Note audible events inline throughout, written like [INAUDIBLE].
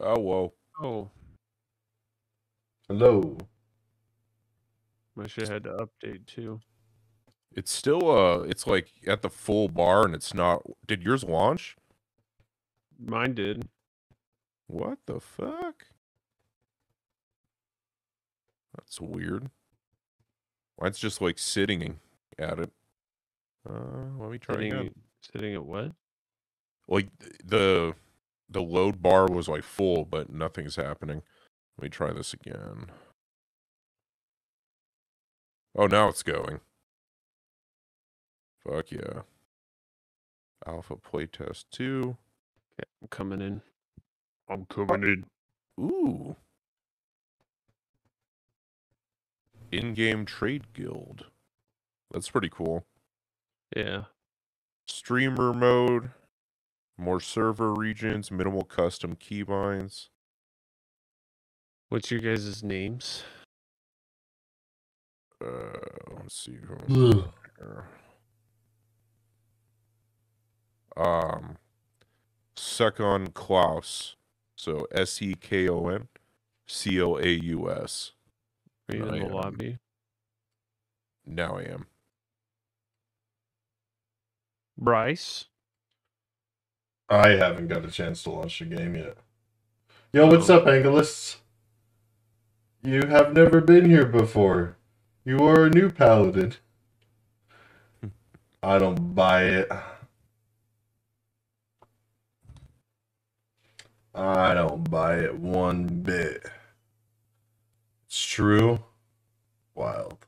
Oh whoa. Oh, Hello. my shit had to update too. It's still uh it's like at the full bar and it's not did yours launch? Mine did. What the fuck? That's weird. Mine's just like sitting at it. Uh let me try Sitting, again. sitting at what? Like the the load bar was like full, but nothing's happening. Let me try this again. Oh, now it's going. Fuck yeah. Alpha playtest 2. Okay, I'm coming in. I'm coming in. Ooh. In-game trade guild. That's pretty cool. Yeah. Streamer mode. More server regions, minimal custom keybinds. What's your guys' names? Uh, let's see. who- here. Um, Sekon Klaus. So S E K O N C O A U S. Are you in the lobby? Now I am. Bryce? I haven't got a chance to launch the game yet. Yo, what's Oh. up, Angelus? You have never been here before. You are a new paladin. [LAUGHS] I don't buy it. I don't buy it one bit. It's true. Wild.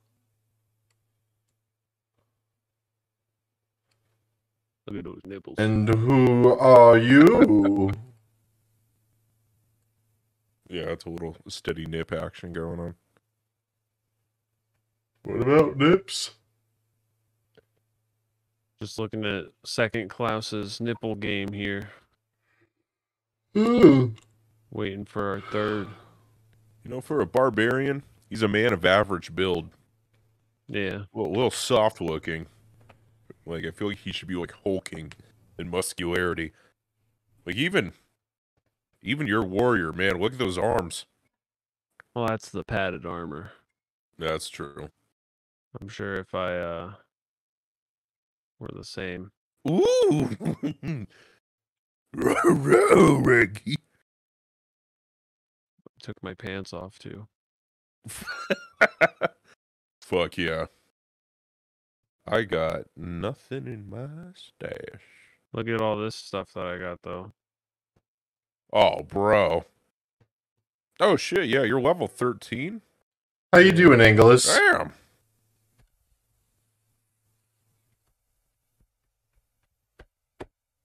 Look at those nipples. And who are you? Yeah, it's a little steady nip action going on. What about nips? Just looking at second Klaus's nipple game here. Ooh. Waiting for our third. You know, for a barbarian, he's a man of average build. Yeah. A little, little soft looking. Like I feel like he should be like hulking in muscularity. Like even even your warrior, man, look at those arms. Well, that's the padded armor. That's true. I'm sure if I uh were the same. Ooh. Reggie. [LAUGHS] Took my pants off too. [LAUGHS] Fuck yeah. I got nothing in my stash. Look at all this stuff that I got though. Oh, bro. Oh shit, yeah, you're level 13? How you doing, Angelus? Damn.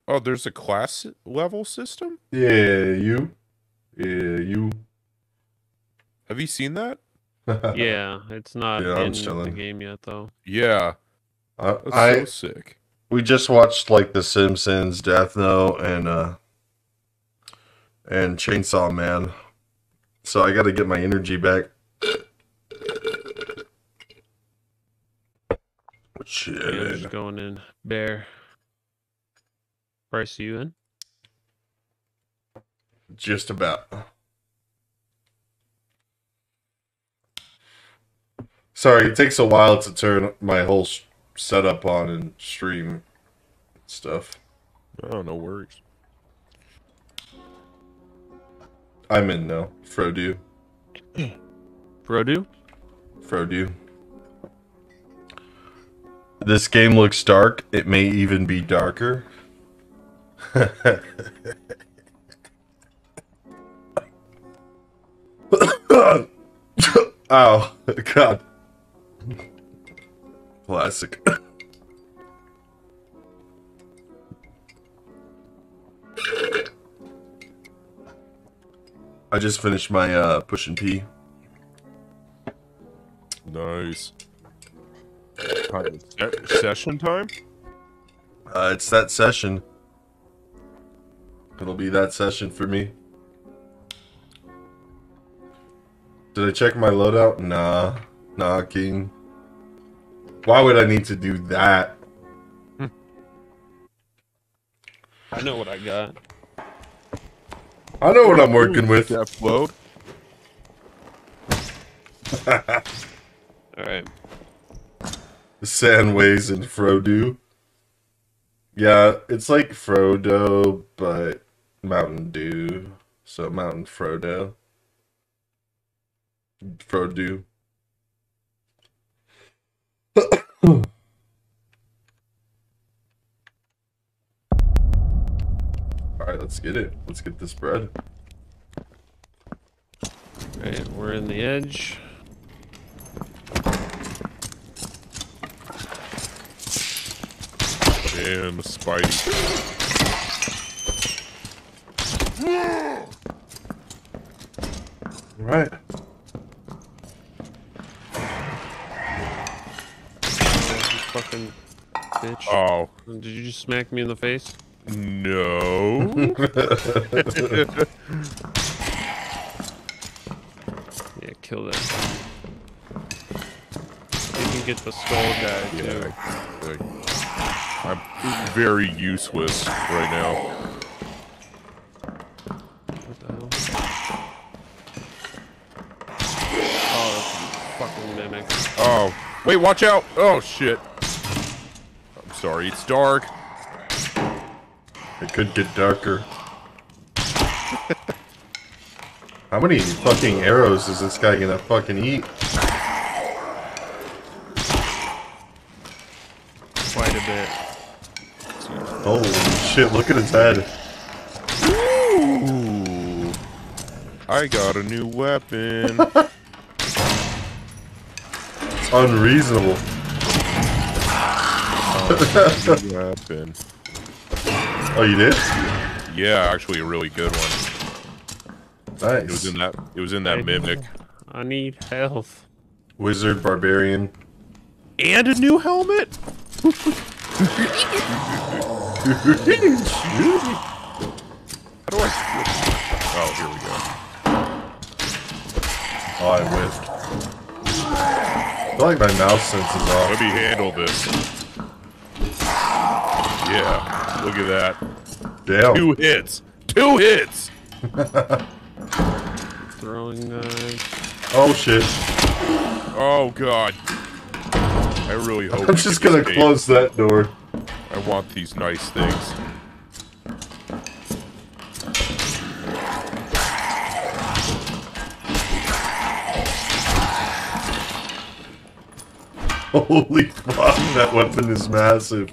Oh, there's a class level system? Yeah, you. Yeah, you. Have you seen that? [LAUGHS] Yeah, it's not Yeah, I'm in the game yet though. Yeah, I, that's I so sick. we just watched like The Simpsons, Death Note, and uh and Chainsaw Man. So I got to get my energy back. Yeah, just going in. Bear. Bryce, you in? Just about. Sorry, it takes a while to turn my whole s- setup on and stream stuff. Oh, no worries. I'm in now. Frodo. Frodo? Frodo. This game looks dark. It may even be darker. [LAUGHS] Ow. [LAUGHS] God. Classic. [LAUGHS] I just finished my uh, push and pee. Nice. Time- session time? Uh, it's that session. It'll be that session for me. Did I check my loadout? Nah. Nah, King. Why would I need to do that? I know what I got. I know what I'm working Ooh, with. That float. [LAUGHS] Alright. The sand and Frodo. Yeah, it's like Frodo, but Mountain Dew. So Mountain Frodo. Frodo. Alright, let's get it. Let's get this bread. All right. We're in the edge. Damn, Spidey. Right. You fucking bitch. Oh, Did you just smack me in the face? no. [LAUGHS] Yeah, kill that. You can get the skull guy too. Yeah, like, I'm very useless right now. What the hell? Oh, fucking mimic. Oh, wait, watch out! Oh shit. I'm sorry, it's dark. It could get darker. [LAUGHS] How many fucking arrows is this guy gonna fucking eat? Quite a bit. Holy shit, look at his head. Ooh, I got a new weapon. [LAUGHS] It's unreasonable. New weapon. Oh, you did? Yeah, actually, a really good one. Nice. It was in that. It was in that I- mimic. I need health. Wizard, barbarian. And a new helmet. [LAUGHS] How do I? Oh, here we go. Oh, I whiffed. I feel like my mouse senses Let off. me handle this. Yeah, look at that. Damn. Two hits. Two hits. [LAUGHS] Throwing knives. Oh shit. Oh god. I really hope. I'm just gonna escape. close that door. I want these nice things. [LAUGHS] Holy fuck, that weapon is massive.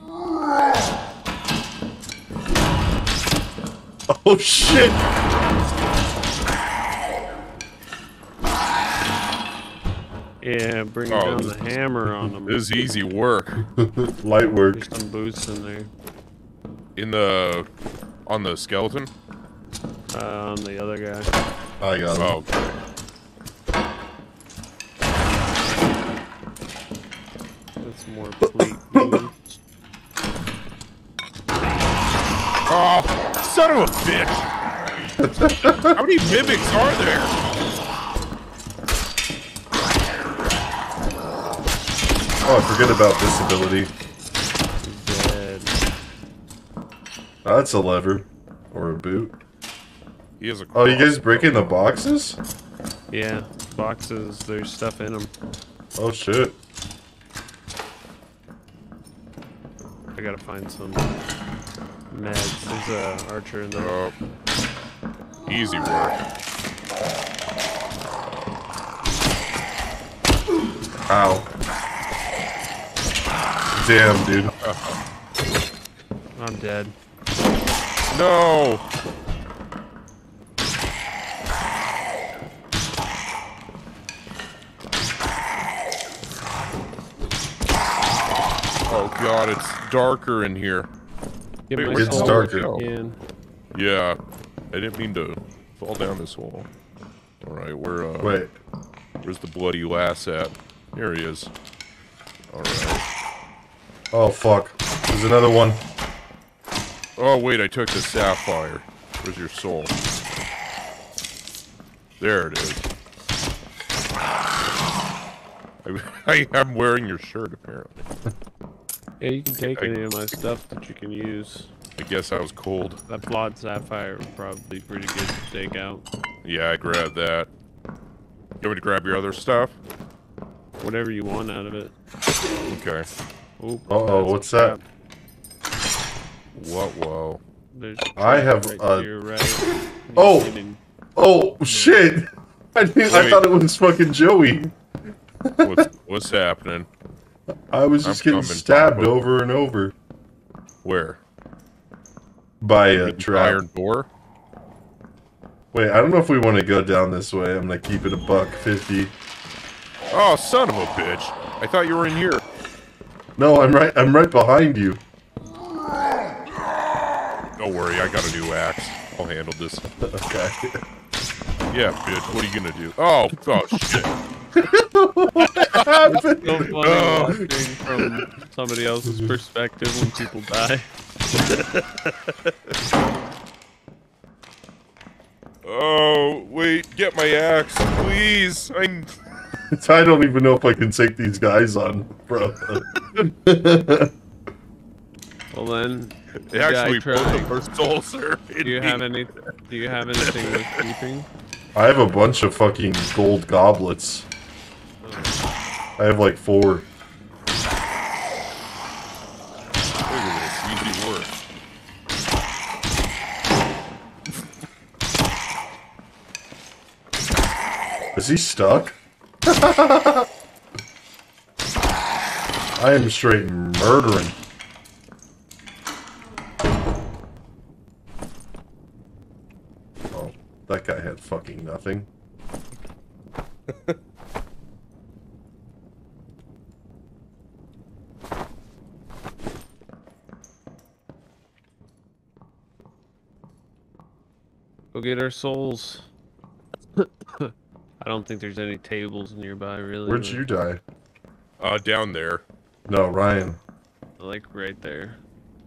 Oh shit! Yeah, bring Oh, down the hammer on them. This is easy work. [LAUGHS] Light work. There's some boots in there. In the on the skeleton. Uh, on the other guy. I got him. Oh, okay. That's more fleet [LAUGHS] son of a bitch! How many mimics are there? Oh, I forget about this ability. Dead. That's a lever. Or a boot. He has a. Oh, you guys breaking the boxes? Yeah, boxes. There's stuff in them. Oh shit. I gotta find some meds. There's a archer in there. Oh, easy work. Ow. Damn, dude. I'm dead. No. Oh god, it's darker in here. Get Wait, It's darker. again. Yeah, I didn't mean to fall down this hole. All right, where uh, Wait. where's the bloody lass at? Here he is. All right. Oh fuck. There's another one. Oh wait, I took the sapphire. Where's your soul? There it is. [LAUGHS] I, [LAUGHS] I, I'm wearing your shirt apparently. [LAUGHS] Yeah, you can take I- any of my stuff that you can use. I guess I was cold. That flawed sapphire would probably be pretty good to take out. Yeah, I grabbed that. You want me to grab your other stuff? Whatever you want out of it. Okay. Oh, Uh-oh, that's what's that? crap. What? Whoa. There's I have, right uh, here, right? [LAUGHS] Oh! Hidden. Oh shit! [LAUGHS] I didn't, I thought it was fucking Joey. What's, what's happening? I was just I'm getting stabbed over and over Where? by a trap. Iron door? Wait, I don't know if we want to go down this way. I'm gonna keep it a buck fifty. Oh, son of a bitch. I thought you were in here. No, I'm right. I'm right behind you. Don't worry, I got a new axe. I'll handle this. [LAUGHS] Okay. Yeah, bitch, what are you gonna do? Oh, oh shit. So funny Oh. watching from somebody else's perspective when people die. Oh, wait, get my axe, please. I'm. I don't even know if I can take these guys on, bro. Well then, Actually, try. both of our souls are in do you me. have any? Do you have anything with keeping? I have a bunch of fucking gold goblets. I have like four. Is he stuck? [LAUGHS] I am straight murdering. Oh, that guy had fucking nothing. [LAUGHS] Go get our souls. [COUGHS] I don't think there's any tables nearby, really. Where'd you die? Uh, down there. No, Ryan. Like right there.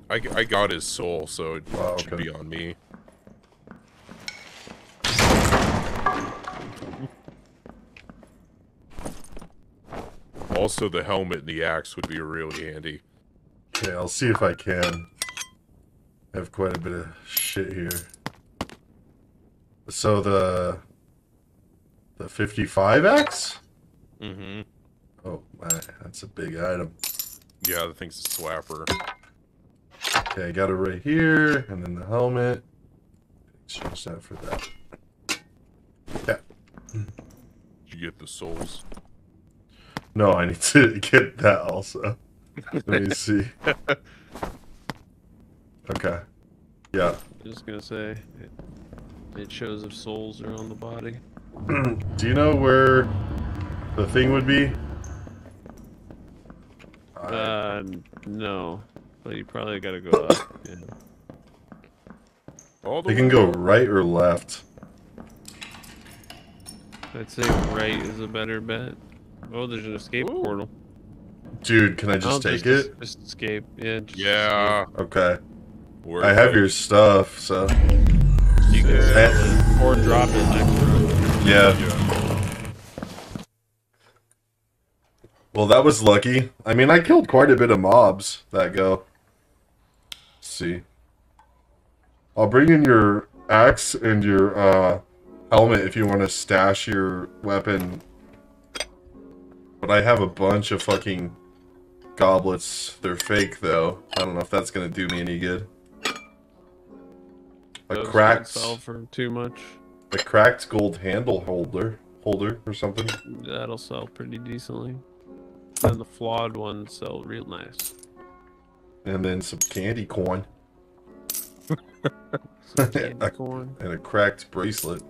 I, I got his soul, so it Oh, should okay. be on me. Also, the helmet and the axe would be really handy. Okay, I'll see if I can. I have quite a bit of shit here. So the the 55x? Mm-hmm. Oh, man, that's a big item. Yeah, the thing's a swapper. Okay, I got it right here, and then the helmet. Exchange that for that. Yeah. Did you get the souls? No, I need to [LAUGHS] get that also. Let me [LAUGHS] see. Okay. Yeah. I Just gonna say, it, it shows if souls are on the body. [CLEARS THROAT] Do you know where the thing would be? Uh, no, but you probably gotta go up. [COUGHS] Yeah. The they can go right or left. I'd say right is a better bet. Oh, there's an escape Ooh. portal. Dude, can I just Oh, take es- it? Just escape. Yeah. Just Yeah. Okay. Where I have your stuff, so. Escape. Or drop it next. Yeah. Yeah. Well, that was lucky. I mean, I killed quite a bit of mobs that go. Let's see. I'll bring in your axe and your uh, helmet if you want to stash your weapon. But I have a bunch of fucking goblets. They're fake, though. I don't know if that's going to do me any good. A cracked, sell for too much. a cracked gold handle holder, holder or something. That'll sell pretty decently. And the flawed ones sell real nice. And then some candy corn [LAUGHS] Some candy [LAUGHS] corn. and a cracked bracelet.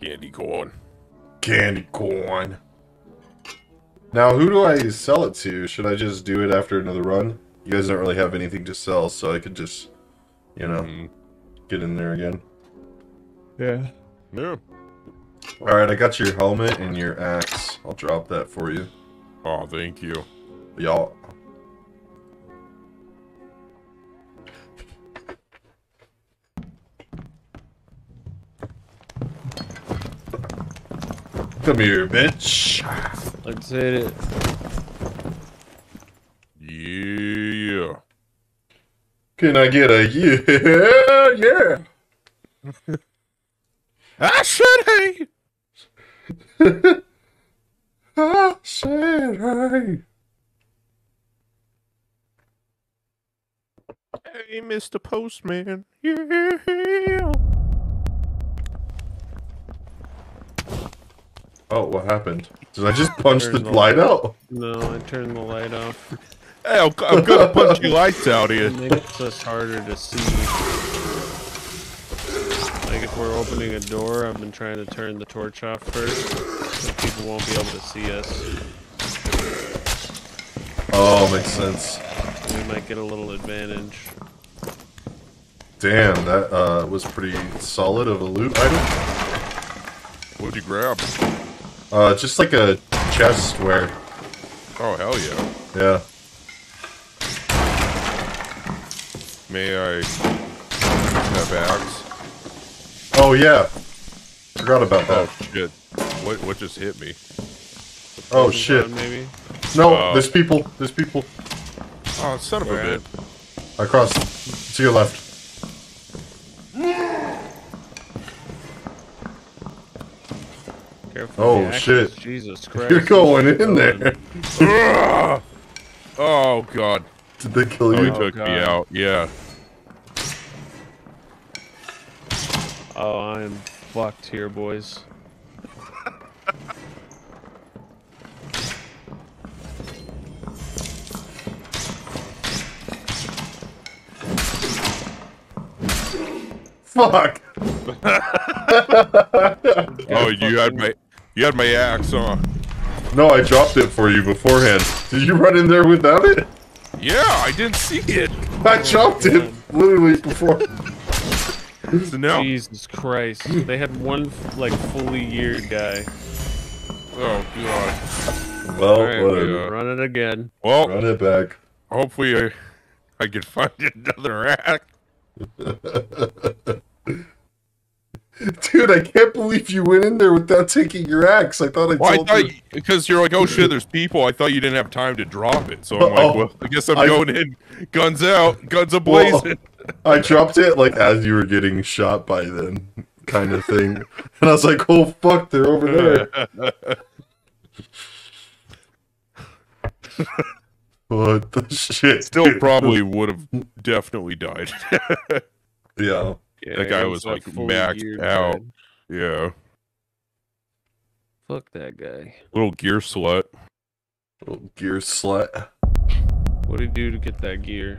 Candy corn. Candy corn. Now, who do I sell it to? Should I just do it after another run? You guys don't really have anything to sell, so I could just, you know, Mhm. Get in there again. Yeah. Yeah. Alright, I got your helmet and your axe. I'll drop that for you. Oh, thank you. Y'all. Come here, bitch. Let's hit it. Yeah. Can I get a yeah? Yeah. [LAUGHS] I said hey. [LAUGHS] I said hey. Hey, Mr. Postman. Yeah. Oh, what happened? Did I just [LAUGHS] punch the light out? No, I turned the light off. Hey, I'm, I'm gonna punch your lights out here. It makes us harder to see. Like if we're opening a door, I've been trying to turn the torch off first, so people won't be able to see us. Oh, makes sense. We might get a little advantage. Damn, that uh, was pretty solid of a loot item. What'd you grab? Uh, just like a chest where, Oh, hell yeah. yeah. May I have axe? Oh yeah, forgot about Oh, that. shit. What, what just hit me? Oh shit. ground, Maybe. No, Uh, there's people. There's people Oh, son of a Where bitch. across to your left. Careful. Oh, shit. Jesus [LAUGHS] Christ. You're going in Going. there. Oh, God. Did they kill Oh, you? Oh, took me out. Yeah. Oh, I'm fucked here, boys. Fuck. [LAUGHS] Oh, you had my you had my axe on. No, I dropped it for you beforehand. Did you run in there without it? Yeah, I didn't see it. I dropped it literally before. So now, Jesus Christ. They had one, like, fully geared guy. oh god. Well, Alright, whatever. yeah. Run it again. Well, Run it back. hopefully I, I can find [LAUGHS] another axe. [LAUGHS] Dude, I can't believe you went in there without taking your axe. I thought I Well, I told thought you. because you're like, oh shit, there's people. I thought you didn't have time to drop it, so I'm like, [LAUGHS] Oh, well, I guess I'm I- going in, guns out, guns a Well, blazing. [LAUGHS] I dropped it like as you were getting shot by them, kind of thing. And I was like, oh fuck, they're over there. [LAUGHS] What the shit? Still dude? probably would have definitely died. [LAUGHS] Yeah. Yeah, That guy it was, like, maxed out. guy. yeah, Fuck that guy. little gear slut. Little gear slut. What did he do to get that gear?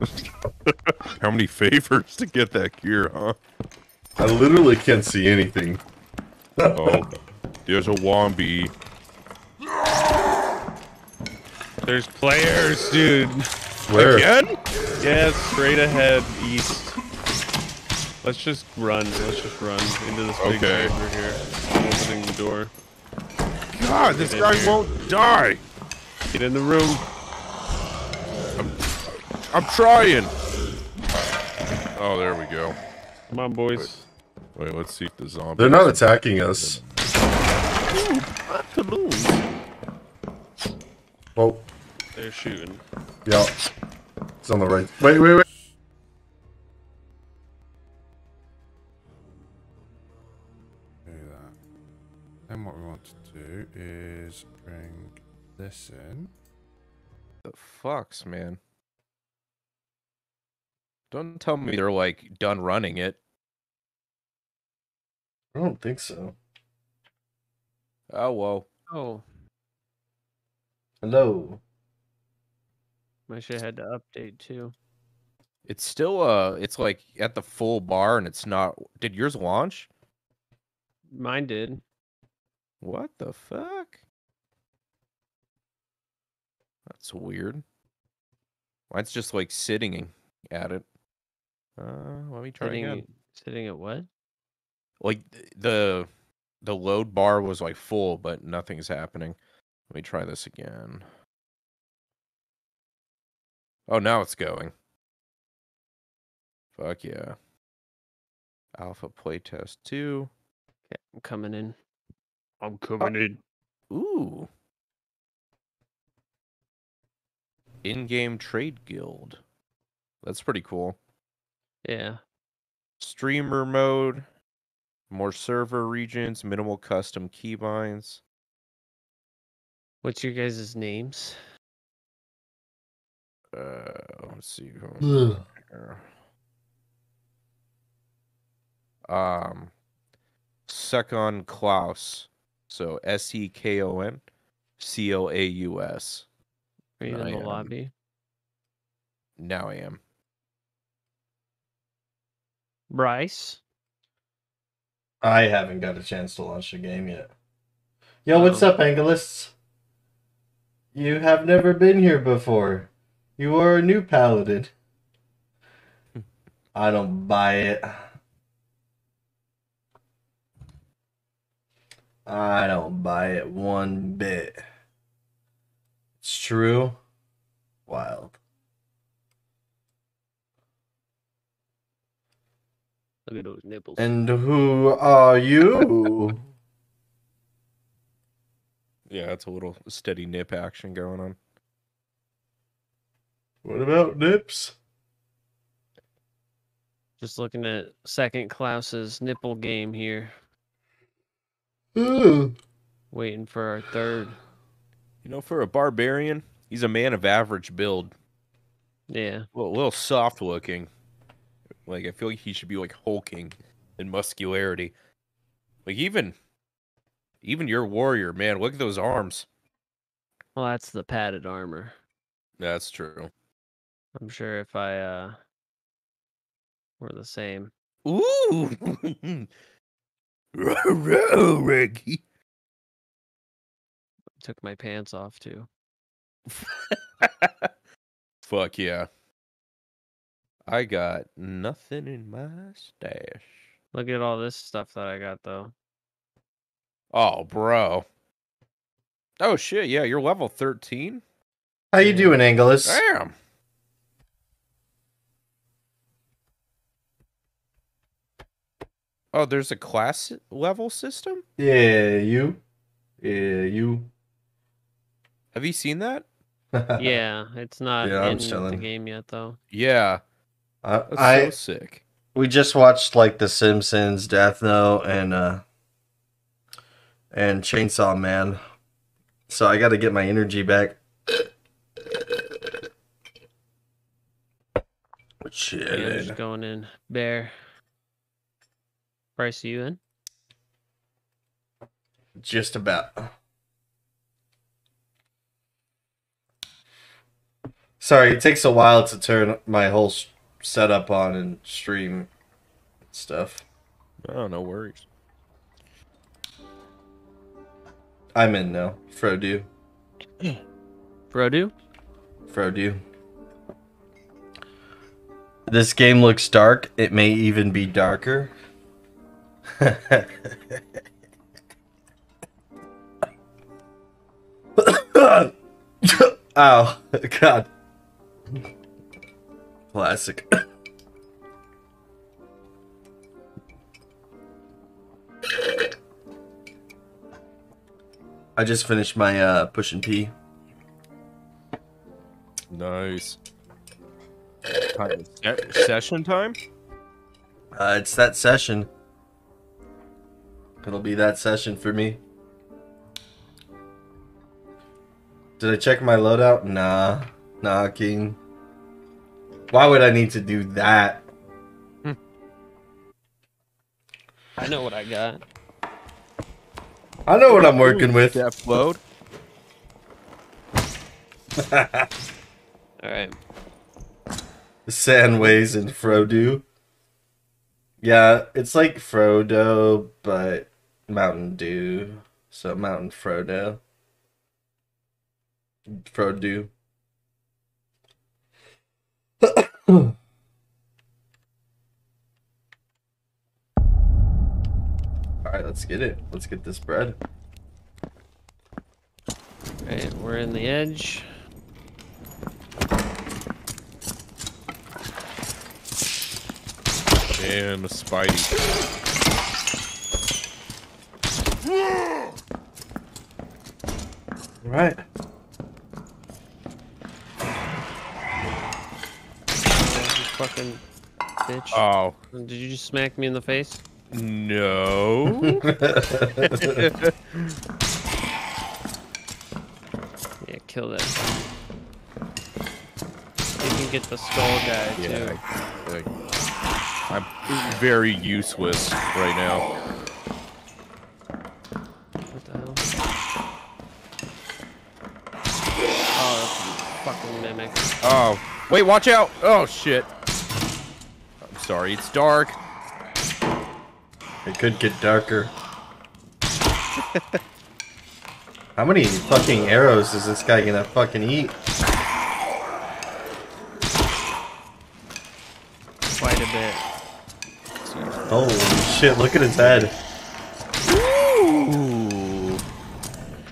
[LAUGHS] How many favors to get that gear, huh? I literally can't see anything. Oh, there's a Wombi. There's players, dude. Where? Again? Yeah, straight ahead, east. Let's just run. Let's just run into this big Okay. chamber here. I'm opening the door. God, this Get in guy here. won't die. Get in the room. I'm trying. Oh, there we go. Come on, boys. Wait, let's see if the zombie. They're not attacking us. Oh, They're shooting. yeah. It's on the right. Wait, wait, wait. do that. Then what we want to do is bring this in. The fucks, man. Don't tell me they're like done running it. I don't think so. Oh whoa. Oh, Hello. my shit had to update too. It's still uh it's like at the full bar and it's not did yours launch? Mine did. What the fuck? That's weird. Mine's just like sitting at it. Uh let me try Sitting, again. sitting at what? Like the the load bar was like full, but nothing's happening. Let me try this again. Oh, now it's going. Fuck yeah. Alpha playtest 2. Okay, I'm coming in. I'm coming in. Ooh. In-game trade guild. That's pretty cool. Yeah. Streamer mode, more server regions, minimal custom keybinds. What's your guys' names? Uh, let's see. hold on. Um, Sekon Klaus. So S E K O N C O A U S. Are you I in the am. lobby? Now I am. Bryce? I haven't got a chance to launch the game yet. Yo, what's Oh. up, Angelus? You have never been here before. You are a new paladin. I don't buy it. I don't buy it one bit. It's true. Wild. Look at those nipples. And who are you? Yeah, it's a little steady nip action going on. what about Nips? Just looking at second Klaus's nipple game here. Ooh. Waiting for our third. You know, for a barbarian, he's a man of average build. Yeah. A little, little soft looking. Like I feel like he should be like hulking in muscularity. Like even even your warrior, man, look at those arms. Well, that's the padded armor. That's true. I'm sure if I uh were the same. Ooh. Reggie. [LAUGHS] Took my pants off too. [LAUGHS] Fuck yeah. I got nothing in my stash. Look at all this stuff that I got though. Oh, bro. Oh shit, yeah, you're level 13? How you doing, Angelus? Damn. Oh, there's a class level system? Yeah, you. Yeah, you. Have you seen that? Yeah, it's not [LAUGHS] Yeah, I'm in the game yet though. Yeah, I, that's I so sick. we just watched like The Simpsons, Death Note, and uh and Chainsaw Man. So I got to get my energy back. Shit. Yeah, just going in. Bear. Bryce, are you in? Just about. Sorry, it takes a while to turn my whole s- setup on and stream stuff. Oh, no worries. I'm in now. Frodo. [CLEARS THROAT] Frodo? Frodo. This game looks dark. It may even be darker. [LAUGHS] Ow. [LAUGHS] God. Classic. [COUGHS] I just finished my uh, push and pee. Nice. Time- session time? Uh, it's that session. It'll be that session for me. Did I check my loadout? Nah. Nah, King. Why would I need to do that? Hmm. I know what I got. I know what I'm working with. Depth load. [LAUGHS] Alright. Sandways and Frodo. Yeah, it's like Frodo, but Mountain Dew. So Mountain Frodo. Frodo. Alright, let's get it. Let's get this bread. Alright, we're in the edge. Damn, the Spidey. Alright. Fucking bitch. Oh Did you just smack me in the face? no! [LAUGHS] Yeah, kill that. You can get the skull guy too. yeah, I, I, I'm very useless right now. What the hell? Oh, that's a fucking mimic. Oh, wait, watch out! Oh shit! I'm sorry, it's dark. It could get darker. [LAUGHS] How many fucking arrows is this guy gonna fucking eat? Quite a bit. Holy shit, look at his head. Ooh,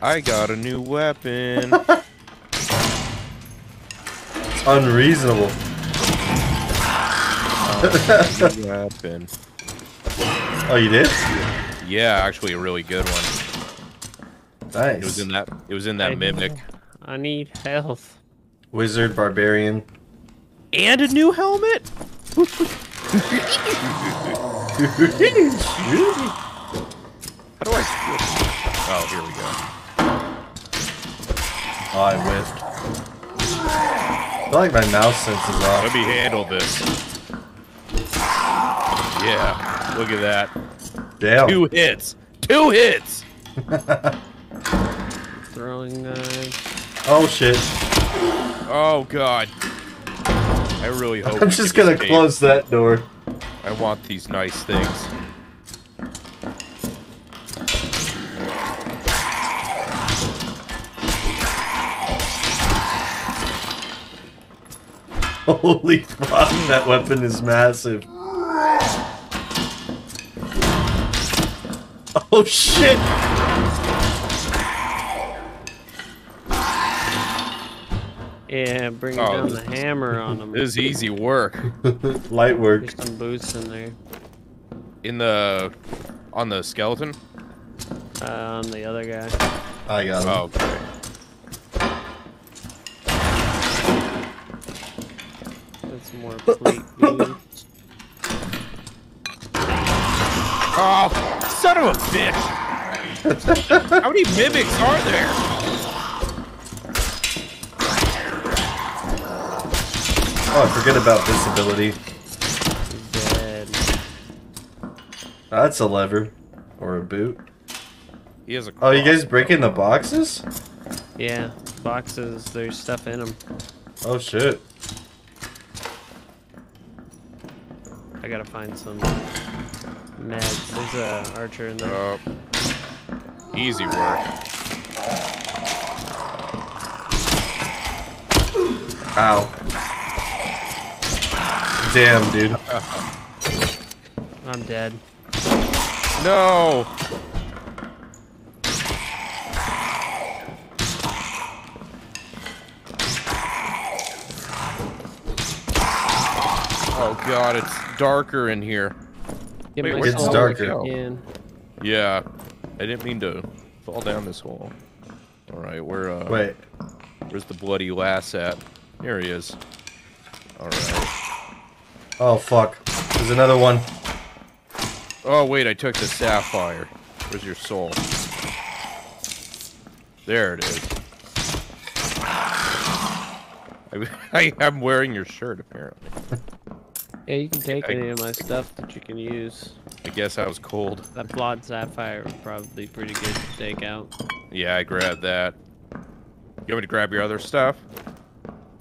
I got a new weapon. [LAUGHS] It's unreasonable. [LAUGHS] new weapon. Oh, you did? Yeah, actually, a really good one. Nice. It was in that. It was in that I- mimic. I need health. Wizard, barbarian. And a new helmet. How do I? Oh, here we go. Oh, I whiffed. I feel like my mouse senses Let off. me handle this. Yeah, look at that. Damn. Two hits. Two hits. [LAUGHS] Throwing knives. Oh shit. Oh god. I really hope. I'm just gonna escape. close that door. I want these nice things. [LAUGHS] Holy fuck, that weapon is massive. Oh shit! Yeah, bring Oh, down the hammer on [LAUGHS] them. This is easy work. [LAUGHS] Light work. There's some boots in there. In the on the skeleton. Uh, on the other guy. I got him. Oh, okay. That's more plate [LAUGHS] boots. Oh, son of a bitch! How many mimics are there? Oh, I forget about this ability. Dead. That's a lever. Or a boot. He has a. Oh, you guys breaking the boxes? Yeah, boxes. There's stuff in them. Oh shit. I gotta find some meds. There's a archer in there. Uh, easy work. Ow. Damn, dude. I'm dead. No. Oh god, it's darker in here. Get Wait, my It's soul darker. in. Yeah, I didn't mean to fall down this hole. All right, where uh, Wait. where's the bloody lass at? Here he is. All right. Oh fuck. There's another one. Oh wait, I took the sapphire. Where's your soul? There it is. [SIGHS] I, [LAUGHS] I, I'm wearing your shirt apparently. [LAUGHS] Yeah, you can take I- any of my stuff that you can use. I guess I was cold. That flawed sapphire would probably pretty good to take out. Yeah, I grabbed that. You want me to grab your other stuff?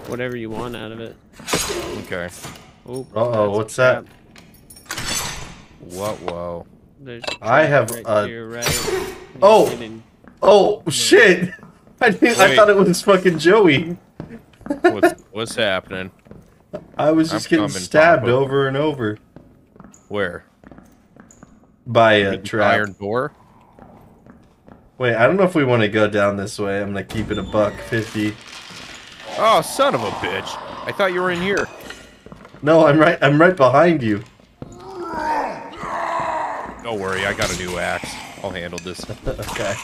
Whatever you want out of it. Okay. Oh, Uh-oh, that's what's that? What? Whoa. There's I have right a- here, right? [LAUGHS] Oh! Hidden. Oh shit! [LAUGHS] I didn't, I thought it was fucking Joey. What's what's happening? I was just I'm getting coming, stabbed Papa. over and over Where? by a trap. Iron door? Wait, I don't know if we want to go down this way. I'm gonna keep it a buck fifty. Oh, son of a bitch! I thought you were in here. No, I'm right. I'm right behind you. Don't worry, I got a new axe. I'll handle this. [LAUGHS] okay.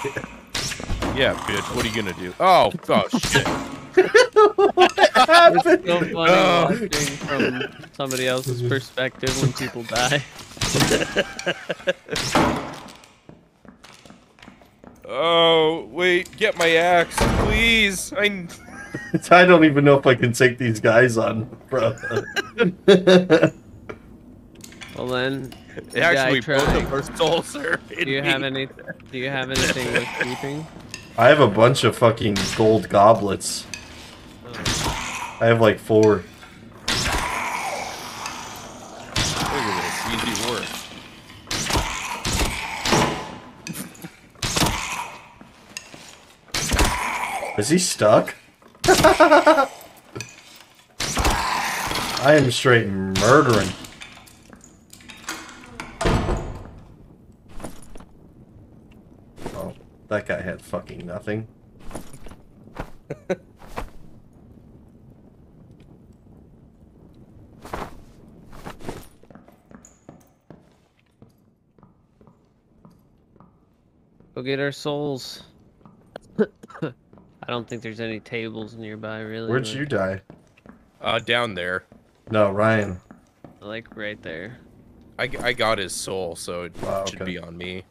Yeah, bitch. What are you gonna do? Oh, oh shit. [LAUGHS] It's so [LAUGHS] funny Oh. watching from somebody else's perspective when people die. [LAUGHS] Oh, wait, get my axe, please. I. [LAUGHS] I don't even know if I can take these guys on, bro. Well then, you Actually, guy both try. of our souls are in Do you me. have any? Do you have anything with keeping? I have a bunch of fucking gold goblets. Oh. I have like four. Look at this, easy work. Is he stuck? [LAUGHS] I am straight murdering. Oh, that guy had fucking nothing. [LAUGHS] Go get our souls. [COUGHS] I don't think there's any tables nearby, really. Where'd but, you die? Uh, down there. No, Ryan. Like right there. I, I got his soul, so it Oh, should okay. be on me.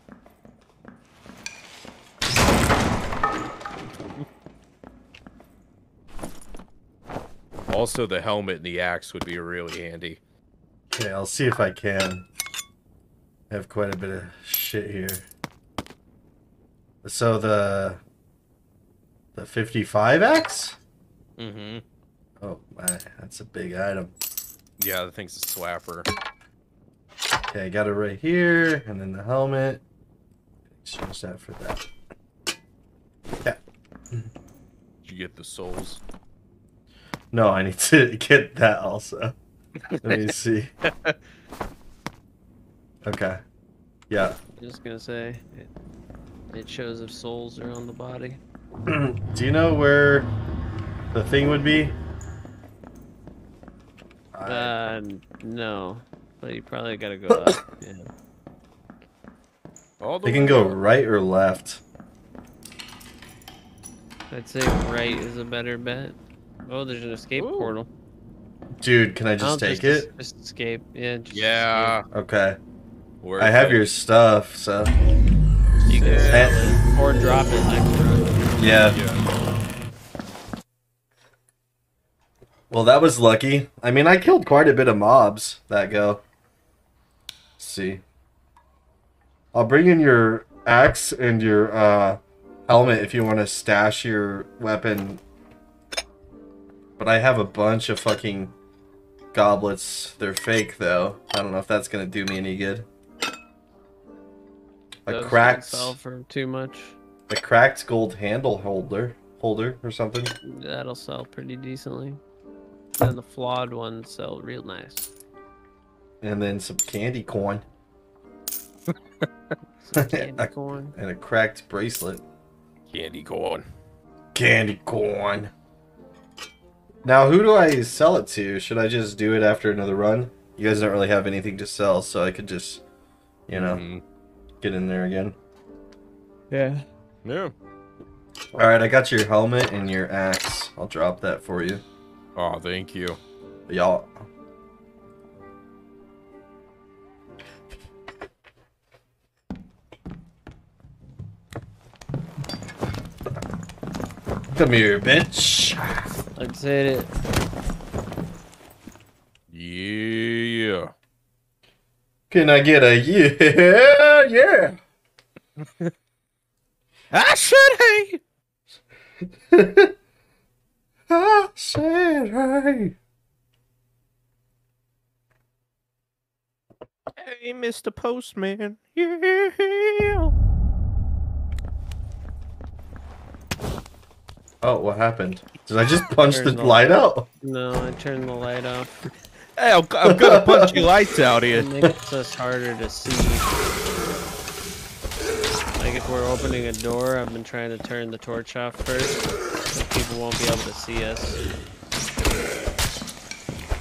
Also, the helmet and the axe would be really handy. Okay, I'll see if I can. I have quite a bit of shit here. So the the 55x? Mm-hmm. Oh, my, that's a big item. Yeah, the thing's a swapper. Okay, I got it right here, and then the helmet. Exchange that for that. Yeah. Did you get the souls? No, I need to [LAUGHS] get that also. Let me [LAUGHS] see. Okay. Yeah. Just gonna say, it, it shows if souls are on the body. [CLEARS THROAT] Do you know where the thing would be? I- Uh, no, but you probably gotta go up. [COUGHS] Yeah. All the they can way go up. right or left. I'd say right is a better bet. Oh, there's an escape Ooh. portal. Dude, can I I'll just take just, it? Just escape. Yeah. Just Yeah. Okay. worth I have it. your stuff, so. Escape. You can Yeah. it or drop it Yeah. Yeah. Well, that was lucky. I mean, I killed quite a bit of mobs that go. Let's see. I'll bring in your axe and your uh, helmet if you want to stash your weapon. But I have a bunch of fucking goblets. They're fake, though. I don't know if that's going to do me any good. A cracked, sell for too much. a cracked gold handle holder, holder or something. That'll sell pretty decently. And the flawed ones sell real nice. And then some candy corn [LAUGHS] Some candy [LAUGHS] corn. and a cracked bracelet. Candy corn. Candy corn. Now, who do I sell it to? Should I just do it after another run? You guys don't really have anything to sell, so I could just, you know, Mhm. Get in there again. Yeah. Yeah. All right, I got your helmet and your axe. I'll drop that for you, Oh, thank you. y'all. Come here, bitch. Let's hit it. Yeah. Can I get a yeah? [LAUGHS] Yeah. [LAUGHS] I should hate. [LAUGHS] I said, hey. Hey, Mr. Postman. Yeah. Oh, what happened? Did I just punch the light out? No, I turned the light off. Hey, I'm, I'm gonna punch your lights out here. It makes us harder to see. Like if we're opening a door, I've been trying to turn the torch off first, so people won't be able to see us.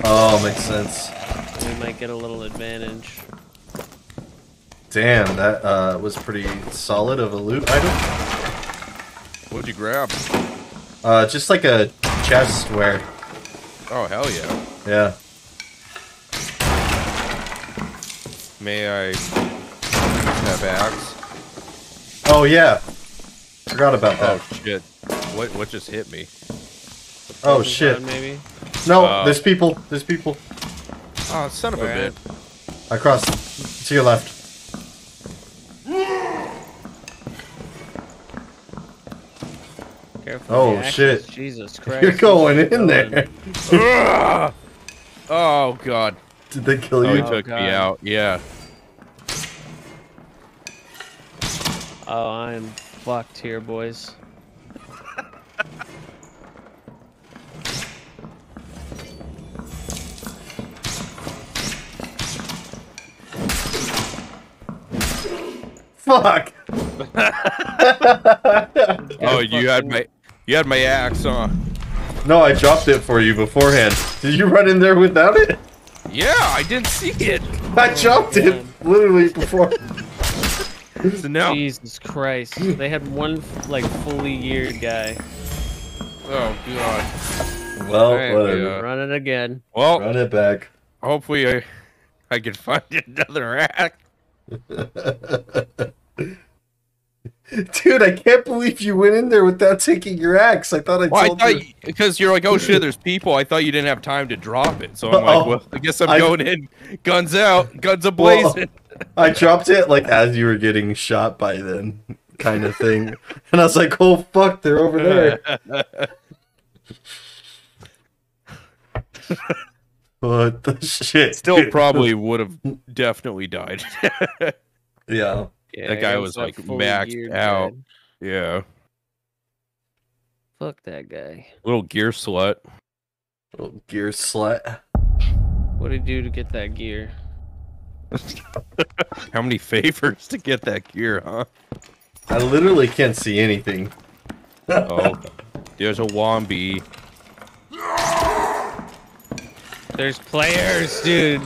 Oh, makes sense. We might get a little advantage. Damn, that uh, was pretty solid of a loot item. What'd you grab? Uh, just like a chest where. Oh hell yeah. Yeah. May I have axe? Oh yeah. Forgot about that. Oh that. shit. What what just hit me? Oh, Frozen shit. cloud, Maybe. No, Uh, there's people. There's people. Oh son of Where a at? bitch. Across. To your left. Careful. Oh, shit. Jesus [LAUGHS] Christ. You're going in Going. there. [LAUGHS] Oh god. Did [LAUGHS] they kill Oh, you? Oh, took God. me out. Yeah. Oh, I'm fucked here, boys. Fuck. [LAUGHS] Oh, you had my you had my axe, huh? No, I dropped it for you beforehand. Did you run in there without it? Yeah, I didn't see it. I dropped it man. literally before. So now, Jesus Christ. They had one, like, fully geared guy. oh god. Well, Alright, whatever. yeah. Run it again. Well, Run it back. hopefully I I can [LAUGHS] find another axe. [LAUGHS] Dude, I can't believe you went in there without taking your axe. I thought I Well, I told thought you. because you're like, oh shit, there's people. I thought you didn't have time to drop it, so I'm Oh, like, well, I guess I'm I- going in, guns out, guns ablazing. I dropped it like as you were getting shot by then, kind of thing. [LAUGHS] And I was like, oh fuck, they're over there. [LAUGHS] what the shit? Still dude? probably would have definitely died. [LAUGHS] Yeah. Yeah, That guy he was, a like, maxed out. guy. yeah, Fuck that guy. little gear slut. Little gear slut. What did he do to get that gear? [LAUGHS] How many favors to get that gear, huh? I literally can't see anything. Oh, [LAUGHS] there's a Wombi. There's players, dude.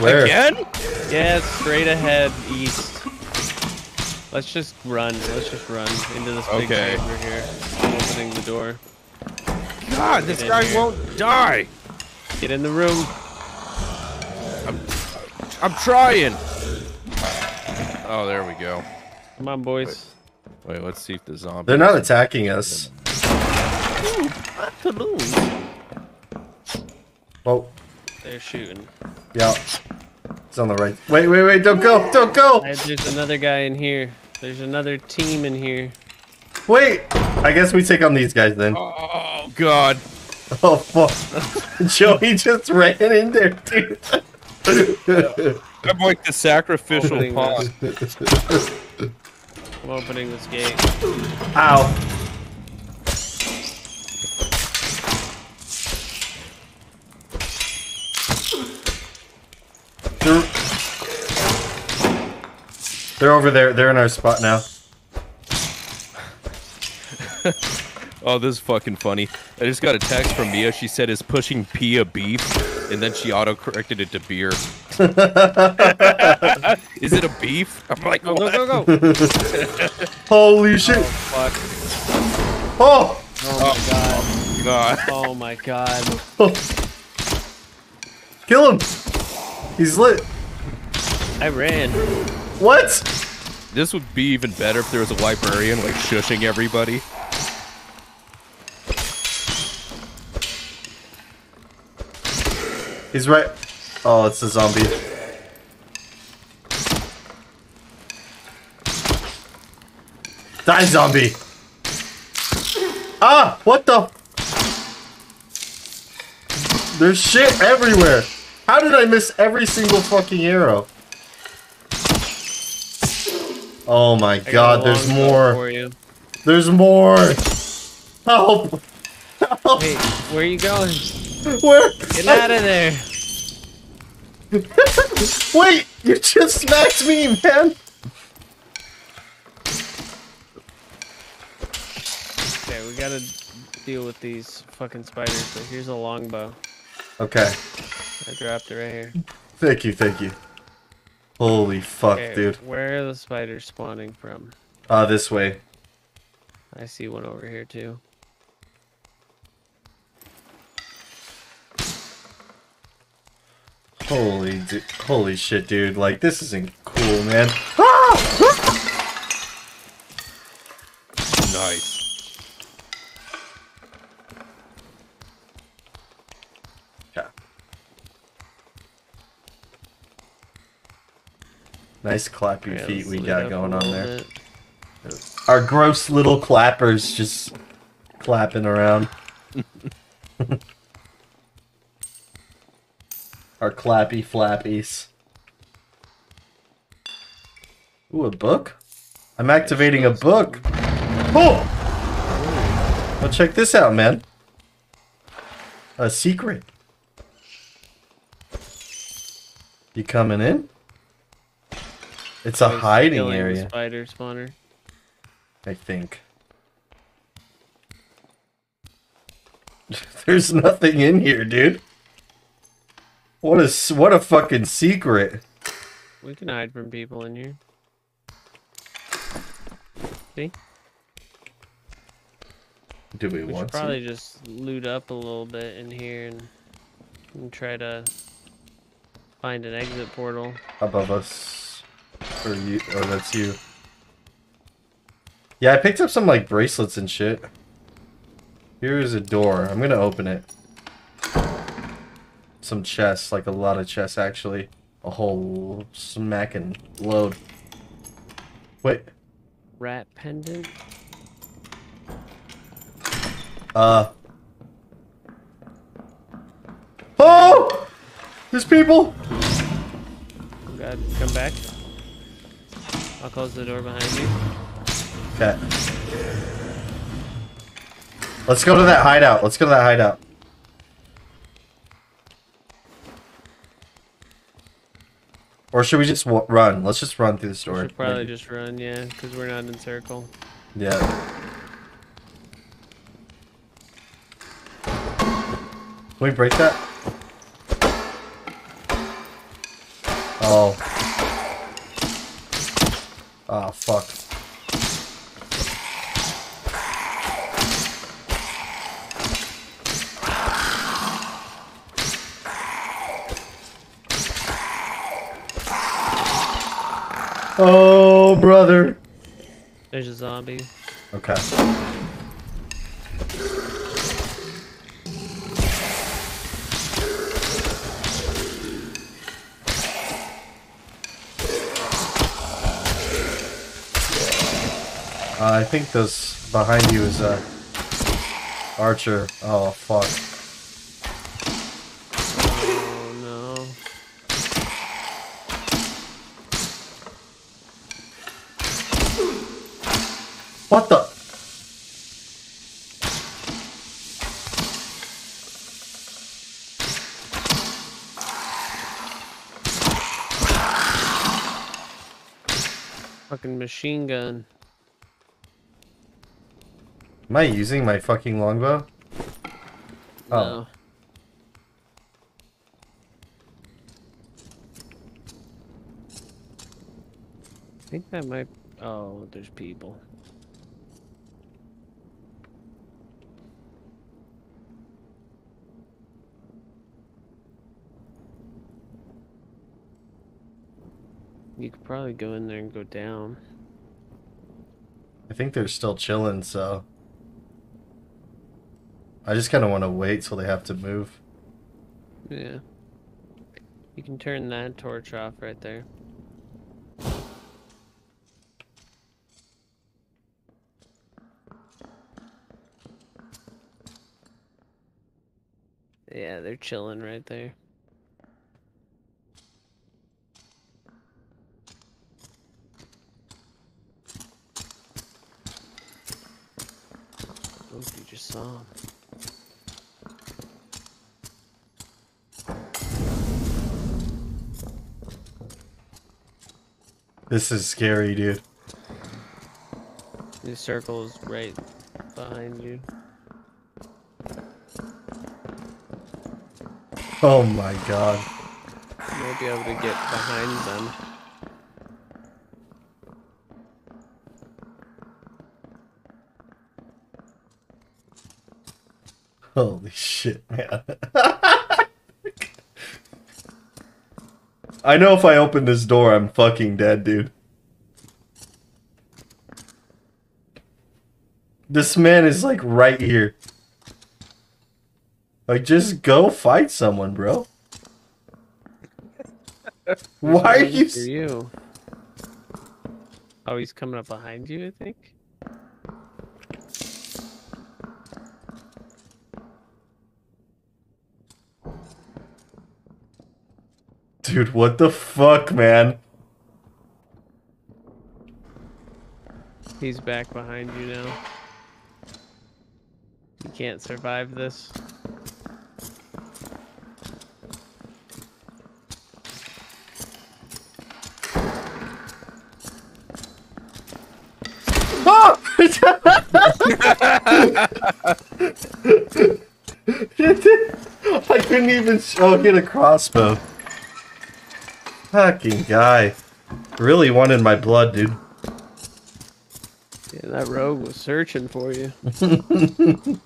Where? Again? Yeah, straight ahead, east. Let's just run. Let's just run into this big Okay. chamber here. I'm opening the door. God, this Get in guy here. won't die. Get in the room. I'm I'm trying. Oh, there we go. Come on, boys. Wait, let's see if the zombie. They're not attacking us. Oh, They're shooting. yeah. It's on the right. Wait, wait, wait! Don't go! Don't go! I- There's another guy in here. There's another team in here. Wait! I guess we take on these guys then. Oh God. [LAUGHS] Oh fuck! [LAUGHS] Joey just ran in there, dude. [LAUGHS] I'm like the sacrificial Opening pawn. I'm opening this gate. Ow! They're over there. They're in our spot now. [LAUGHS] Oh, this is fucking funny. I just got a text from Mia. She said, "Is pushing P a beef?" And then she auto corrected it to beer. [LAUGHS] is it a beef? I'm like, Go, go, what? go, go! [LAUGHS] Holy shit! Oh, fuck. Oh! Oh my god. Oh, god. Oh my god. Kill him! He's lit. I ran. What? This would be even better if there was a librarian like shushing everybody. He's right. Oh, it's a zombie. Die, zombie! Ah! What the? There's shit everywhere! How did I miss every single fucking arrow? Oh my I god, there's more! For you. There's more! Help! Help! Wait, where are you going? Where? Get out of there! [LAUGHS] Wait! You just smacked me, man! Okay, we gotta deal with these fucking spiders. So here's a longbow. Okay. I dropped it right here. Thank you, thank you. Holy fuck, okay, dude. Where are the spiders spawning from? Uh, this way. I see one over here, too. Holy, holy shit, dude. Like, this isn't cool, man. Ah! ah! Nice clappy Yeah, feet we got going on there. bit. Our gross little clappers just clapping around. [LAUGHS] Our clappy flappies. Ooh, a book? I'm activating a book. Oh! Well, check this out, man. A secret. You coming in? It's a hiding area, Spider spawner. I think. [LAUGHS] There's nothing in here, dude. What a what a fucking secret. We can hide from people in here. See? Do we, We should want probably just loot up a little bit in here and, and try to find an exit portal. above us? Or you? Or that's you? Yeah, I picked up some like bracelets and shit. Here is a door. I'm gonna open it. Some chests, like a lot of chests actually. A whole smacking load. Wait. Rat pendant? Uh. Oh! There's people! Oh god, come back. I'll close the door behind you. Okay. Let's go to that hideout. Let's go to that hideout. Or should we just w- run? Let's just run through the We store. should probably Maybe. just run, yeah, because we're not in circle. Yeah. Can we break that? Oh. Oh, fuck. Oh, brother. There's a zombie. Okay. Uh, I think this behind you is a archer. Oh fuck. Oh no. What the? Fucking machine gun. Am I using my fucking longbow? Oh. No. I think that might. Oh, there's people. You could probably go in there and go down. I think they're still chilling, so. I just kind of want to wait till they have to move. Yeah. You can turn that torch off right there. Yeah, they're chilling right there. Oh, you just saw him. This is scary, dude. The circle is right behind you. Oh my god. You might be able to get behind them. Holy shit, man. [LAUGHS] I know if I open this door, I'm fucking dead, dude. This man is like right here. Like, just go fight someone, bro. Why are you? You. Oh, he's coming up behind you, I think. Dude, what the fuck, man? He's back behind you now. You can't survive this. Ah! [LAUGHS] I couldn't even show hit a crossbow. Fucking guy. Really wanted my blood, dude. Yeah, that rogue was searching for you. [LAUGHS]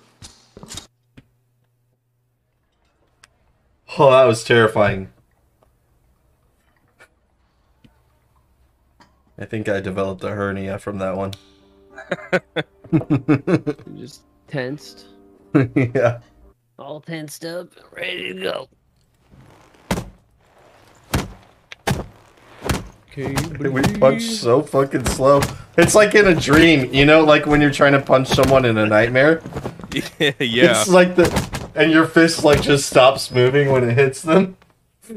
Oh, that was terrifying. I think I developed a hernia from that one. [LAUGHS] Just tensed. yeah. All tensed up, ready to go. We punch so fucking slow. It's like in a dream, you know, like when you're trying to punch someone in a nightmare. [LAUGHS] yeah. It's like the and your fist like just stops moving when it hits them. [LAUGHS]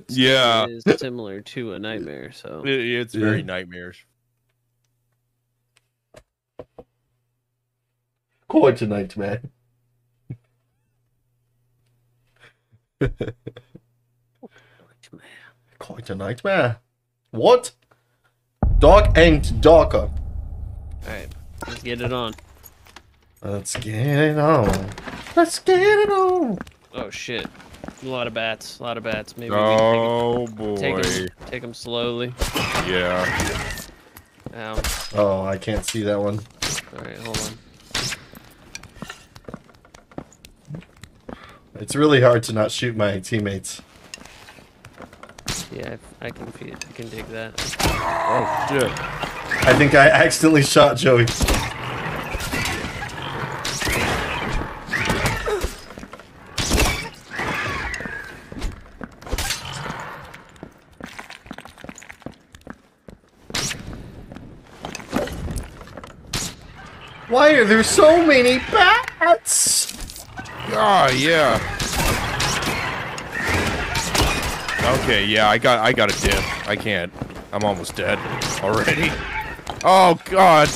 Yeah. is similar to a nightmare. So It- it's very Yeah. nightmarish. Quite a nightmare. Quite [LAUGHS] a nightmare. What? Dark and Darker. all right, let's get it on. Let's get it on. Let's get it on. Oh shit, a lot of bats, a lot of bats. Maybe Oh we boy. take them, take them slowly. Yeah. Ow. Oh, I can't see that one. All right, hold on. It's really hard to not shoot my teammates. Yeah, I, I can feed, I can dig that. Oh shit. I think I accidentally shot Joey. Why are there so many bats? Ah, yeah. Okay, yeah, I got I got a dip. I can't. I'm almost dead already. Oh god.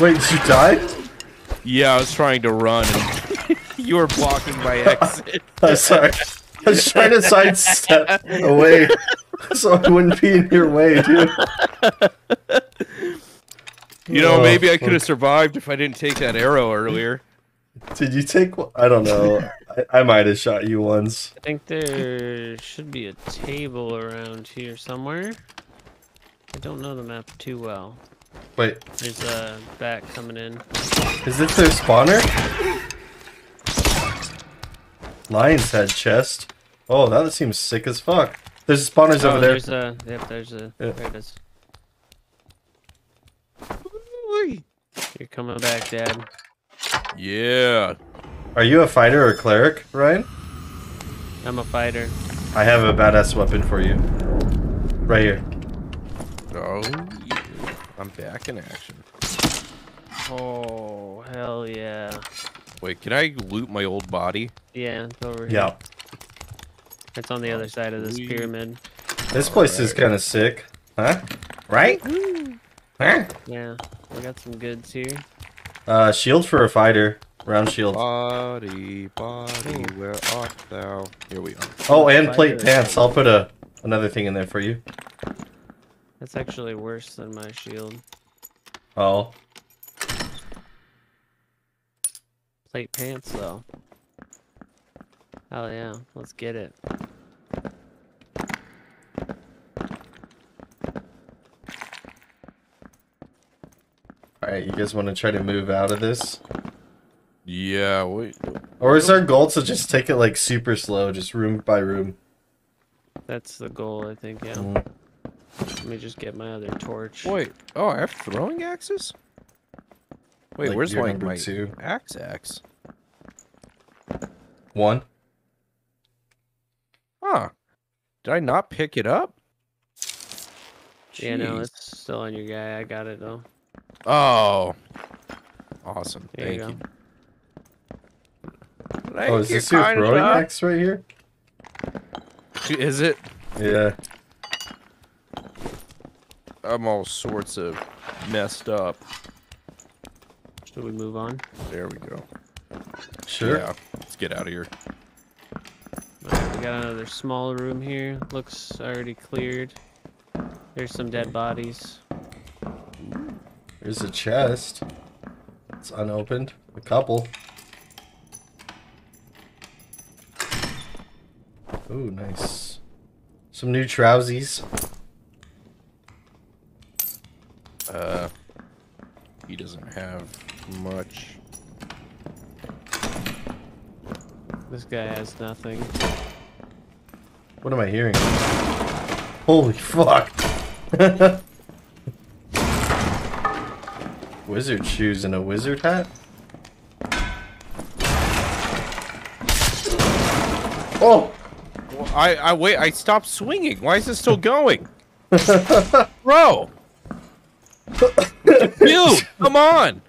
Wait, did you die? Yeah, I was trying to run and [LAUGHS] you were blocking my [LAUGHS] exit. I'm sorry. I was trying to sidestep away [LAUGHS] so I wouldn't be in your way, dude. You know, Oh, maybe I oh, could have survived if I didn't take that arrow earlier. Did you take one? I don't know. I, I might have shot you once. I think there should be a table around here somewhere. I don't know the map too well. Wait, There's a bat coming in. is this their spawner? Lion's head chest. Oh, that seems sick as fuck. There's spawners Oh, over there. there's a yep. There's a Yeah. there it is. You're coming back, Dad. Yeah. Are you a fighter or cleric, Ryan? I'm a fighter. I have a badass weapon for you. Right here. Oh, yeah. I'm back in action. Oh hell yeah! Wait, can I loot my old body? Yeah, it's over here. Yeah. It's on the other side of this pyramid. This place is kind of sick. Huh? Right? Huh? Yeah, we got some goods here. Uh, shield for a fighter. Round shield. Body, body, where art thou? Here we are. Oh, and plate pants. I'll put a another thing in there for you. That's actually worse than my shield. Oh. Plate pants though. Hell yeah, let's get it. Alright, you guys want to try to move out of this? Yeah, wait. Or is our goal to just take it like super slow, just room by room? That's the goal, I think. Yeah. Mm. Let me just get my other torch. Wait. Oh, I have throwing axes. Wait, Like, where's you're my two. axe axe? One. Huh? Did I not pick it up? Yeah, no, it's still on your guy. I got it though. Oh. Awesome. There Thank you you. Oh, is you, this your kind throwing sir. axe right here? Is it? Yeah. I'm all sorts of messed up. Should we move on? There we go. Sure. Yeah. Let's get out of here. Alright, we got another small room here. Looks already cleared. There's some dead bodies. There's a chest. It's unopened. A couple. Ooh, nice. Some new trousies. Uh, he doesn't have much. This guy has nothing. What am I hearing? Holy fuck. [LAUGHS] wizard shoes and a wizard hat? Oh! Well, I, I wait. I stopped swinging. Why is it still going, [LAUGHS] bro? Dude, come on!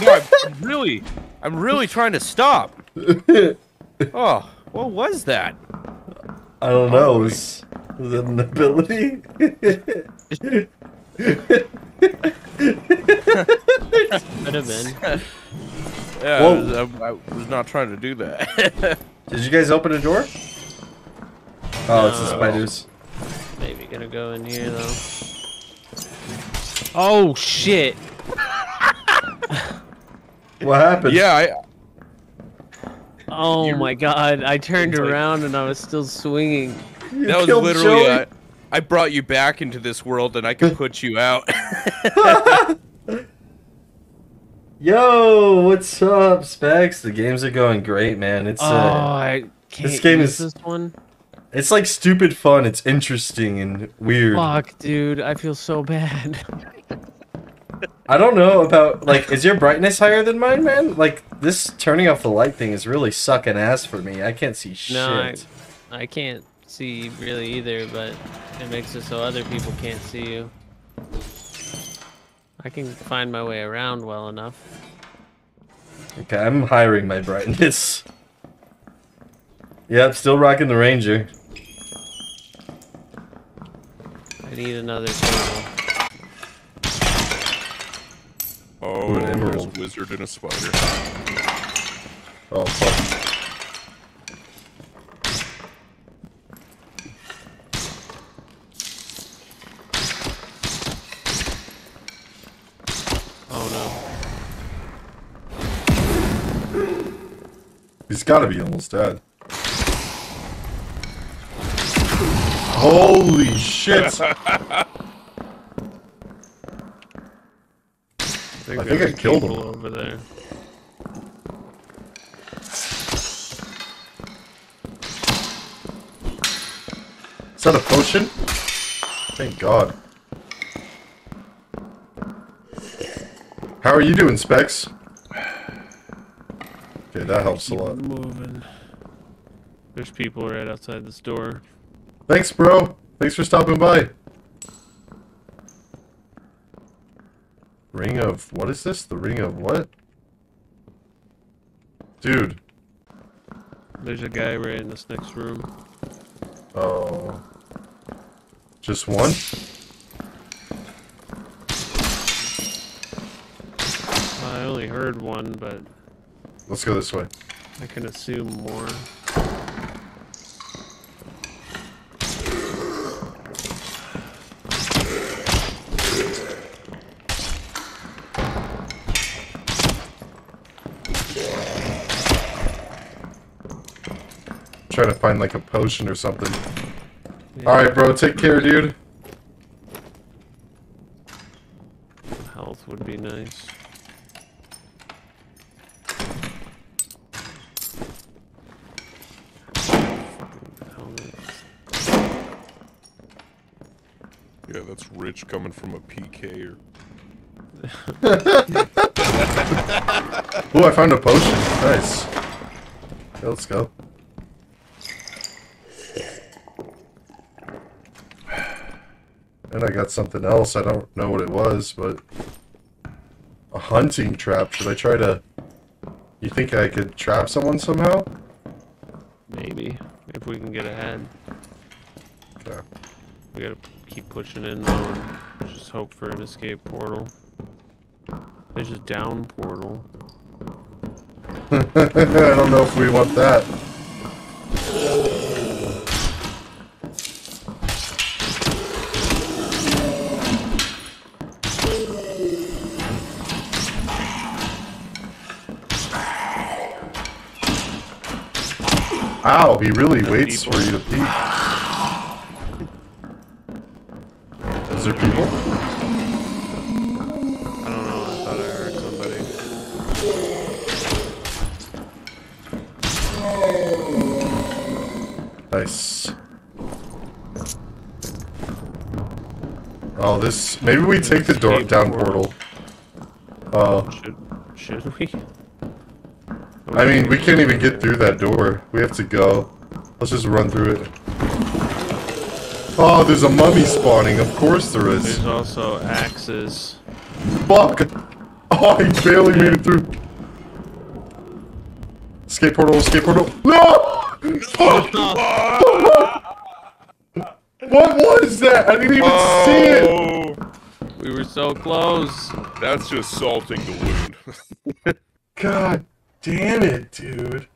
No, I'm, I'm really, I'm really trying to stop. [LAUGHS] Oh, what was that? I don't know. Was, was it an ability? [LAUGHS] Could have been. [LAUGHS] Yeah, I was, I, I was not trying to do that. [LAUGHS] Did you guys open a door? Oh, it's the No. spiders. Maybe gonna go in here though. Oh shit! [LAUGHS] What happened? yeah, I, Oh You're- my god! I turned like- around and I was still swinging. You that was literally. Joey? Uh, I brought you back into this world, and I can put you out. [LAUGHS] Yo, what's up, Specs? The games are going great, man. It's Oh, uh, I can't this game use is- this one. it's like stupid fun. It's interesting and weird. Fuck, dude! I feel so bad. I don't know about like, is your brightness higher than mine, man? Like this turning off the light thing is really sucking ass for me. I can't see shit. No, I, I can't see really either, but it makes it so other people can't see you. I can find my way around well enough. Okay, I'm hiring my brightness. [LAUGHS] Yep, still rocking the Ranger. I need another table. Oh, Ooh, an there's a emerald. wizard and a spider. Oh fuck. Oh He's got to be almost dead. Holy shit! [LAUGHS] no! I think I killed him. over there. Is that a potion? Thank God. How are you doing, Specs? Okay, that helps a lot. moving. There's people right outside this door. Thanks, bro. Thanks for stopping by. Ring of... What is this? The ring of what? Dude. There's a guy right in this next room. Oh. Just one? I only heard one, but Let's go this way. I can assume more. Trying to find like a potion or something. Yeah, Alright, bro. Take care, dude. Health would be nice. Fucking helmet. Yeah, that's rich coming from a PK or Oh, I found a potion. Nice. Okay, let's go. And I got something else. I don't know what it was, but a hunting trap. Should I try to? You think I could trap someone somehow? Maybe if we can get ahead. Okay. We gotta keep pushing in though, just hope for an escape portal. There's a down portal. [LAUGHS] I don't know if we want that. Ow, he really There's waits people. for you to peek. Is there people? I don't know. I thought I heard somebody. Nice. Oh, this. Maybe we take the door down portal. portal. Uh, Should should we? I mean, we can't even get through that door. We have to go. Let's just run through it. Oh, there's a mummy spawning. Of course there is. There's also axes. Fuck! Oh, I barely made it through. Escape portal, escape portal. No! Fuck! what was that? I didn't even see it! Oh, We were so close. that's just salting the wound. [LAUGHS] God damn it, dude.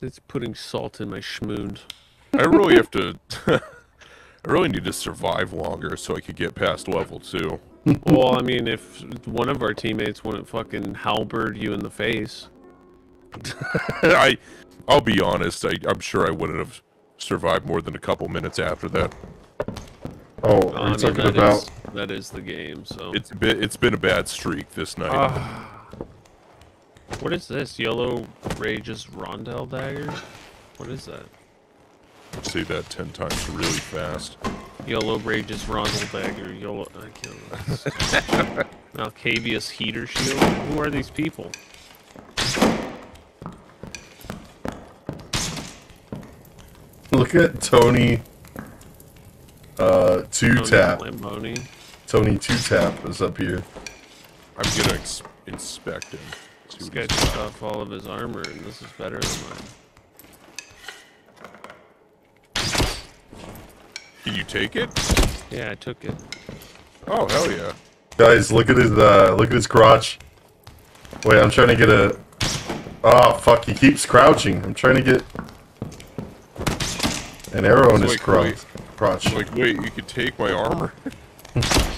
It's putting salt in my schmoond. I really have to. [LAUGHS] I really need to survive longer so I could get past level two. well, I mean, if one of our teammates wouldn't fucking halberd you in the face. [LAUGHS] I, I'll be honest. I, I'm sure I wouldn't have survived more than a couple minutes after that. Oh, I are mean, you talking that about? is- that is the game. So. It's been it's been a bad streak this night. Ah. what is this? Yellow Rage's Rondel dagger? What is that? Say that ten times really fast. Yellow Rage's Rondel dagger. Yellow. I can't. Malkavius heater shield. Who are these people? Look at Tony. Uh, two Tony tap. Lamboni. Tony two tap is up here. I'm gonna ex- inspect him. See This guy took off all of his armor, and this is better than mine. Can you take it? Yeah, I took it. Oh hell yeah! Guys, look at his uh, look at his crotch. Wait, I'm trying to get a. Oh fuck! He keeps crouching. I'm trying to get an arrow in his Wait, crotch. wait. Crotch. Like wait, you could take my armor? [LAUGHS]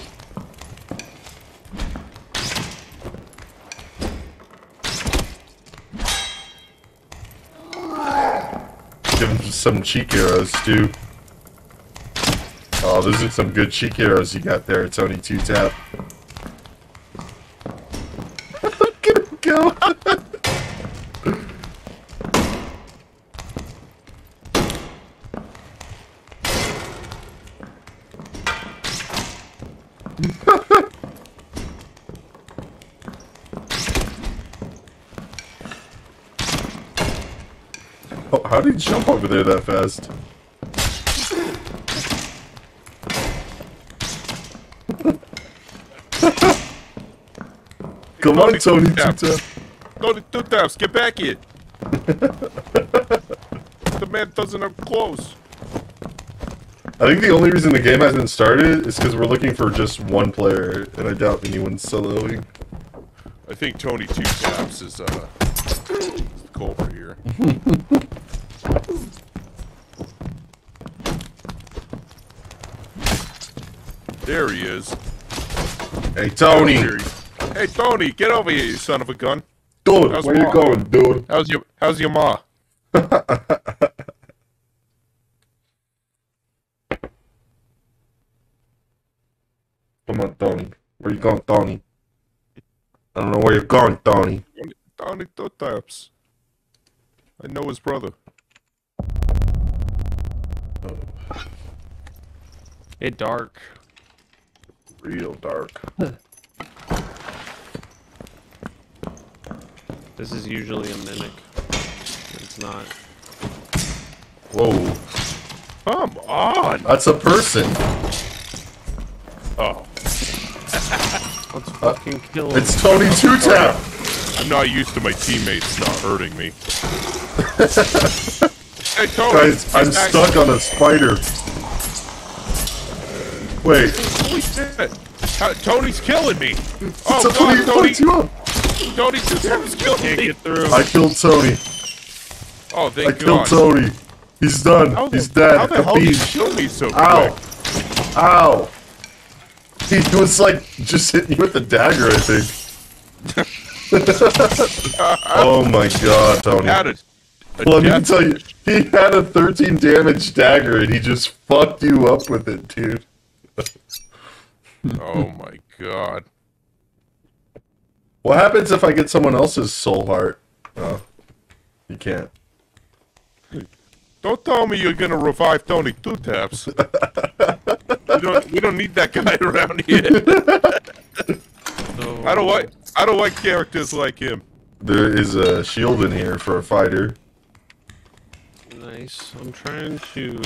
Give him some cheek arrows, too. Oh, those are some good cheek arrows you got there, Tony two tap. Look at him go. [LAUGHS] how did he jump over there that fast? [LAUGHS] Come on, Tony. Yeah. two tap. Tony two taps, get back here! the man doesn't have clothes. I think the only reason the game hasn't started is because we're looking for just one player, and I doubt anyone's soloing. I think Tony two taps is uh the culprit here. [LAUGHS] there he is. Hey, Tony! Hey Tony, get over here, you son of a gun. Dude, How's where you going, dude? How's your How's your ma? [LAUGHS] Come on, Tony. Where you going, Tony? I don't know where you're going, Tony. Tony two taps. I know his brother. It dark. Real dark. This is usually a mimic. It's not. Whoa. Come on. That's a person. Oh, Let's fucking kill him. It's Tony Two Tap. I'm not used to my teammates not hurting me. [LAUGHS] hey, Tony. Guys, I'm back- stuck on a spider. Wait, Holy shit. Uh, Tony's killing me. Oh, so Tony God, Tony. fucked you up. Tony Susan's killing Can't me. get through. I killed Tony. Oh, I thank killed God. Tony. He's done. How the, He's dead. How the hell did you Beach. kill me so Ow. quick? Ow. He was like just hitting you with a dagger, I think. [LAUGHS] [LAUGHS] oh my god, Tony. Had a, a Well, let me death tell you, he had a 13 damage dagger and he just fucked you up with it, dude. Oh my god. What happens if I get someone else's soul heart? Oh, you can't. Don't tell me you're gonna revive Tony Two Taps. we, don't, we don't need that guy [LAUGHS] around here. So, I don't like I don't like characters like him. There is a shield in here for a fighter. Nice. I'm trying to.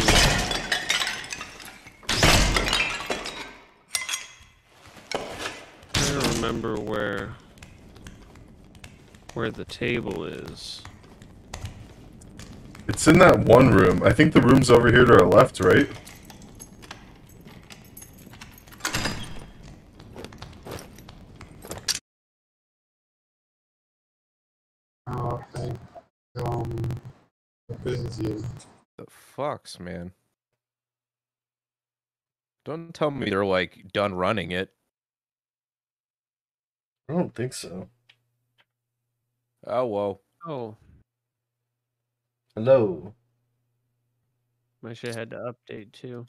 trying to remember where where the table is. It's in that one room. I think the room's over here to our left, right? Oh, okay. Um, the Byzantine. The fucks, man. Don't tell me they're like done running it. I don't think so. Oh well. Oh, Hello. I should have had to update too.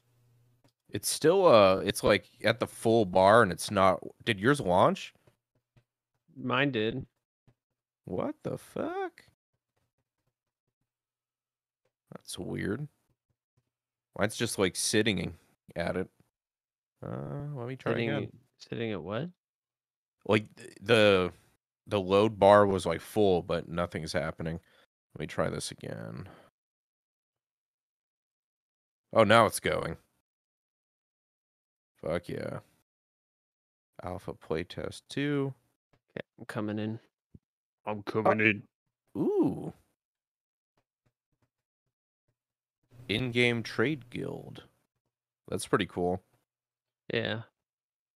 It's still uh it's like at the full bar and it's not did yours launch? Mine did. What the fuck? That's weird. Mine's just like sitting at it. Uh let me try Sitting, again. sitting at what? Like the the load bar was like full, but nothing's happening. Let me try this again. Oh, now it's going. Fuck yeah. Alpha playtest 2. Okay, I'm coming in. I'm coming in. Ooh. In-game trade guild. That's pretty cool. Yeah.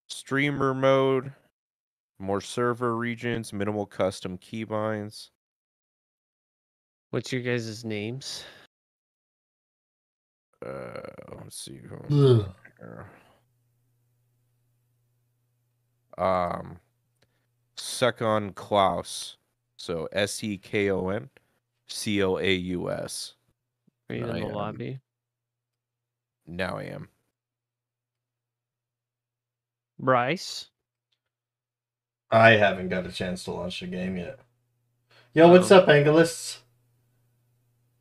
Streamer mode, more server regions, minimal custom keybinds. What's your guys' names? Uh, let's see. who- Ugh. Um, Sekon Claus. So S E K O N C L A U S. Are you I in the am. lobby? Now I am. Bryce? I haven't got a chance to launch the game yet. Yo, what's up, Angelus?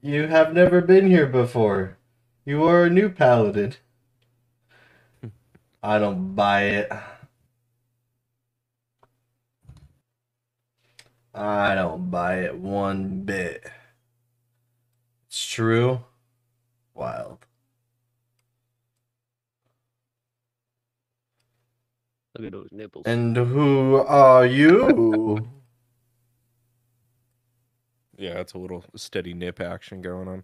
You have never been here before. You are a new paladin. [LAUGHS] I don't buy it. I don't buy it one bit. It's true. Wild. Look at those nipples. And who are you? [LAUGHS] Yeah, it's a little steady nip action going on.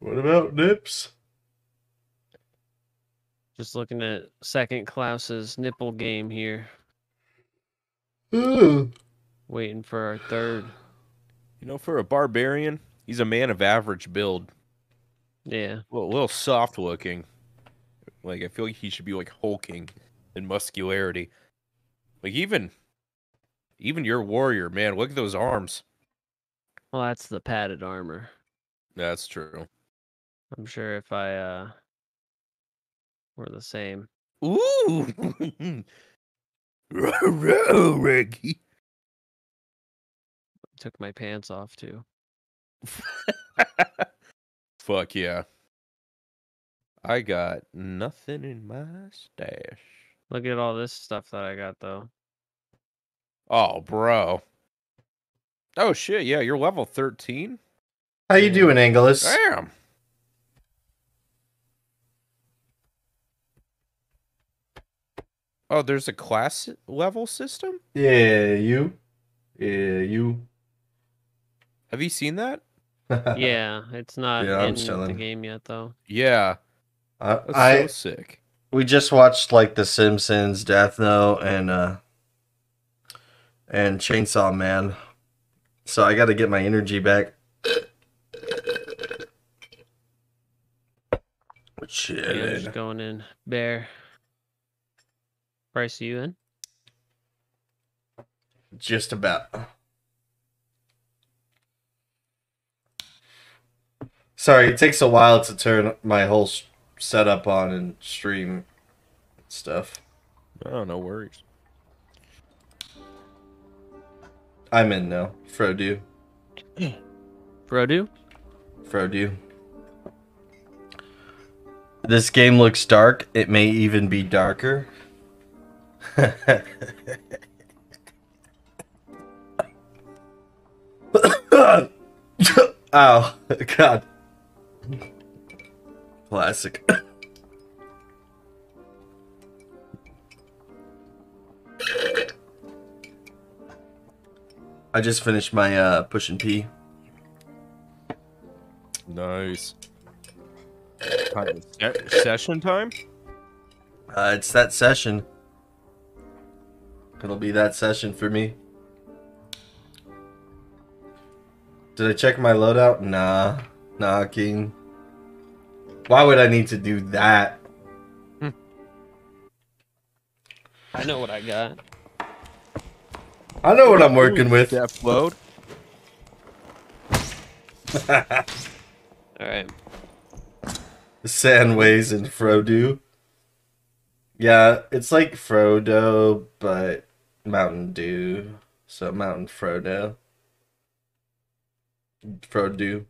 What about Nips? Just looking at Sekon Claus's nipple game here. Ugh. Waiting for our third. You know, for a barbarian, he's a man of average build. Yeah. Well, a little soft looking. Like I feel like he should be like hulking in muscularity. Like even even your warrior, man, look at those arms. Well, that's the padded armor. That's true. I'm sure if I uh were the same. Ooh. [LAUGHS] Reggie. Took my pants off too. [LAUGHS] Fuck yeah. I got nothing in my stash. Look at all this stuff that I got though. Oh, bro. Oh shit, yeah, you're level 13? How you doing, Angelus? Damn. Oh, there's a class level system? Yeah, you. Yeah, you. Have you seen that? Yeah, it's not Yeah, I'm in the game yet though. Yeah, I, that's I so sick. we just watched like The Simpsons, Death Note, and uh and Chainsaw Man. So I got to get my energy back. Yeah, just going in. Bear. Bryce, you in? Just about. Sorry, it takes a while to turn my whole setup on and stream stuff. Oh, no worries. I'm in now. Frodo. [CLEARS THROAT] Frodo? Frodo. This game looks dark. It may even be darker. [LAUGHS] Ow. [LAUGHS] God. Classic. [COUGHS] I just finished my uh push and pee. Nice. Time- session time? Uh, it's that session. It'll be that session for me. Did I check my loadout? Nah. Nah, King. Why would I need to do that? I know what I got. I know what I'm working with. Depth load. [LAUGHS] Alright. The Sandways and Frodo. Yeah, it's like Frodo, but Mountain Dew. So Mountain Frodo. Frodo.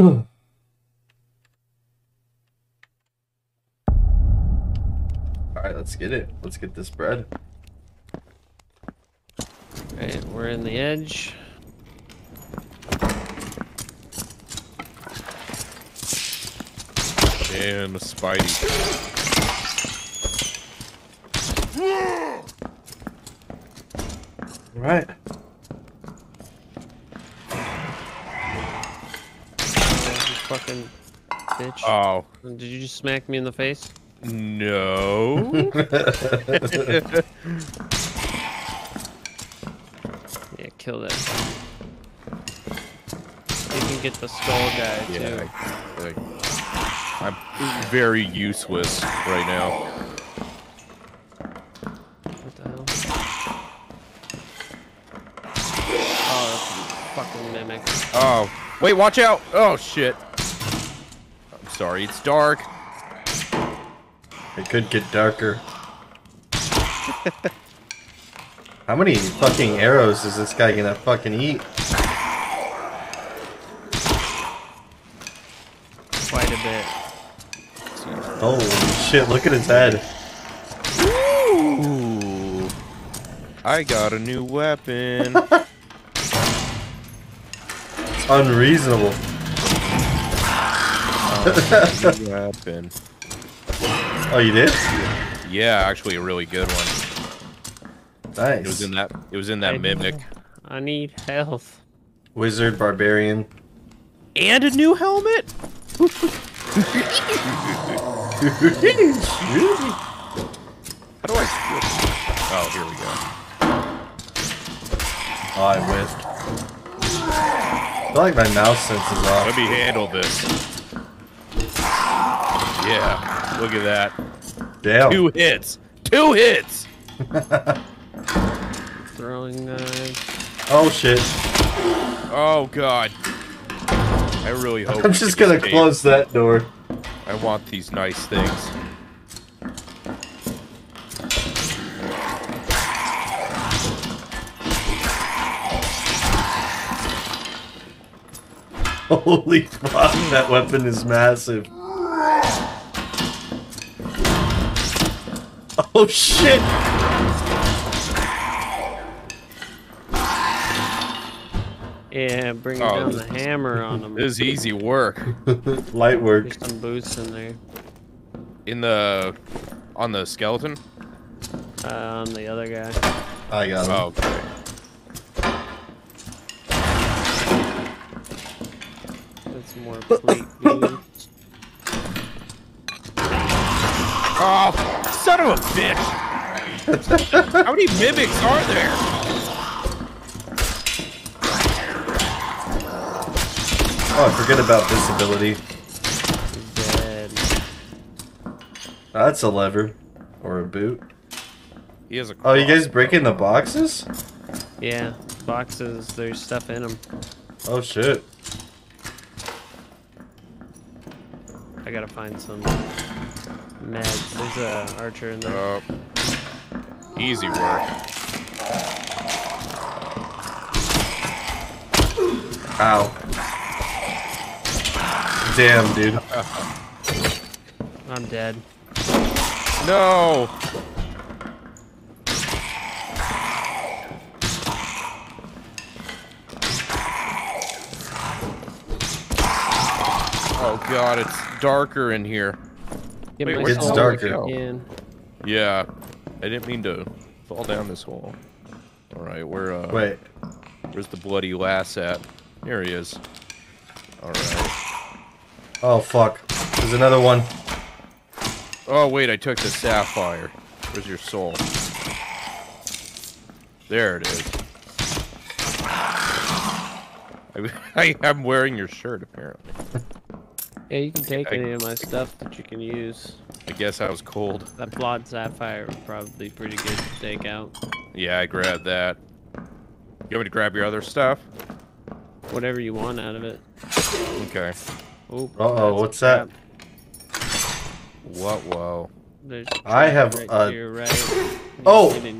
Alright, let's get it. Let's get this bread. Alright, we're in the edge. And a Spidey. Alright. Yeah, you fucking bitch. Oh, Did you just smack me in the face? no. [LAUGHS] Yeah, kill that. You can get the skull guy too. I- I- I'm very useless right now. What the hell? Oh, that's a fucking mimic. Oh, wait, watch out. Oh, shit. I'm sorry, it's dark. It could get darker. How many fucking arrows is this guy gonna fucking eat? Quite a bit. Holy shit, look at his head. Ooh. I got a new weapon. [LAUGHS] Unreasonable. New [LAUGHS] weapon. Oh, you did? Yeah, actually a really good one. Nice. It was in that it was in that I- mimic. I need health. Wizard, barbarian. And a new helmet? How do I? Oh, here we go. Oh, I whiffed. I feel like my mouse sense is Let off. me handle this. Yeah, look at that. Damn. Two hits. Two hits. [LAUGHS] Throwing knives. Oh shit. Oh god. I really [LAUGHS] hope. I'm just gonna escape. close that door. I want these nice things. Holy fuck, that weapon is massive. Oh shit! Yeah, bring Oh, down the hammer on [LAUGHS] them. This is easy work. [LAUGHS] Light work. There's some boots in there. In the on the skeleton. Uh, on the other guy. I got him. Oh, okay. That's more plate boosts. Oh, son of a bitch! How many mimics are there? Oh, I forget about this ability. Dead. That's a lever. Or a boot. He has a. Oh, you guys breaking the boxes? Yeah, boxes, there's stuff in them. Oh shit. I gotta find some meds. There's a archer in there. Uh, easy work. Ow. Damn, dude. I'm dead. No. Oh god, it's darker in here. Get Wait, It's darker. back in. Yeah, I didn't mean to fall down this hole. All right, where uh, Wait. where's the bloody lass at? Here he is. All right. Oh fuck. There's another one. Oh wait, I took the sapphire. Where's your soul? There it is. [LAUGHS] I, [LAUGHS] I, I'm wearing your shirt apparently. [LAUGHS] Yeah, you can take I- any of my stuff that you can use. I guess I was cold. That flawed sapphire would probably be pretty good to take out. Yeah, I grabbed that. You want me to grab your other stuff? Whatever you want out of it. Okay. Oh, Uh-oh, what's that? What? Whoa. There's I have right a- to your right. [LAUGHS] Oh! Get.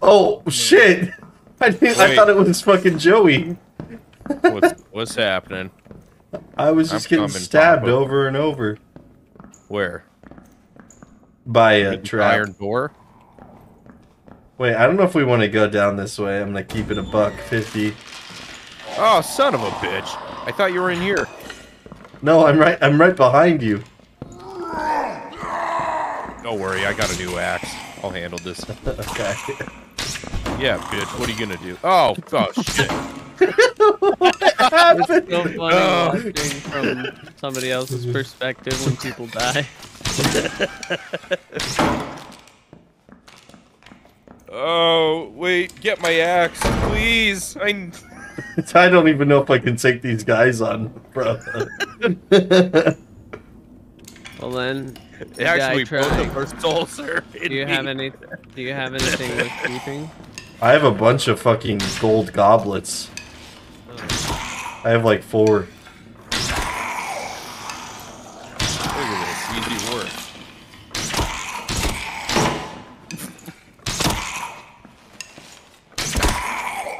Oh shit! [LAUGHS] I didn't, I thought it was fucking Joey. What's what's happening? I was just I'm getting stabbed over and over Where? by a trap. Iron door? Wait, I don't know if we want to go down this way. I'm gonna keep it a buck fifty. Oh, son of a bitch! I thought you were in here. No, I'm right. I'm right behind you. Don't worry, I got a new axe. I'll handle this. [LAUGHS] Okay. Yeah, bitch. What are you gonna do? Oh, oh shit. [LAUGHS] It's so funny Oh. watching from somebody else's perspective when people die. [LAUGHS] Oh, wait, get my axe, please. I. [LAUGHS] I don't even know if I can take these guys on, bro. [LAUGHS] Well then, Actually, try. both of our souls are in do you me. have any? Do you have anything with keeping? I have a bunch of fucking gold goblets. Oh, I have like four. Look at this, easy work.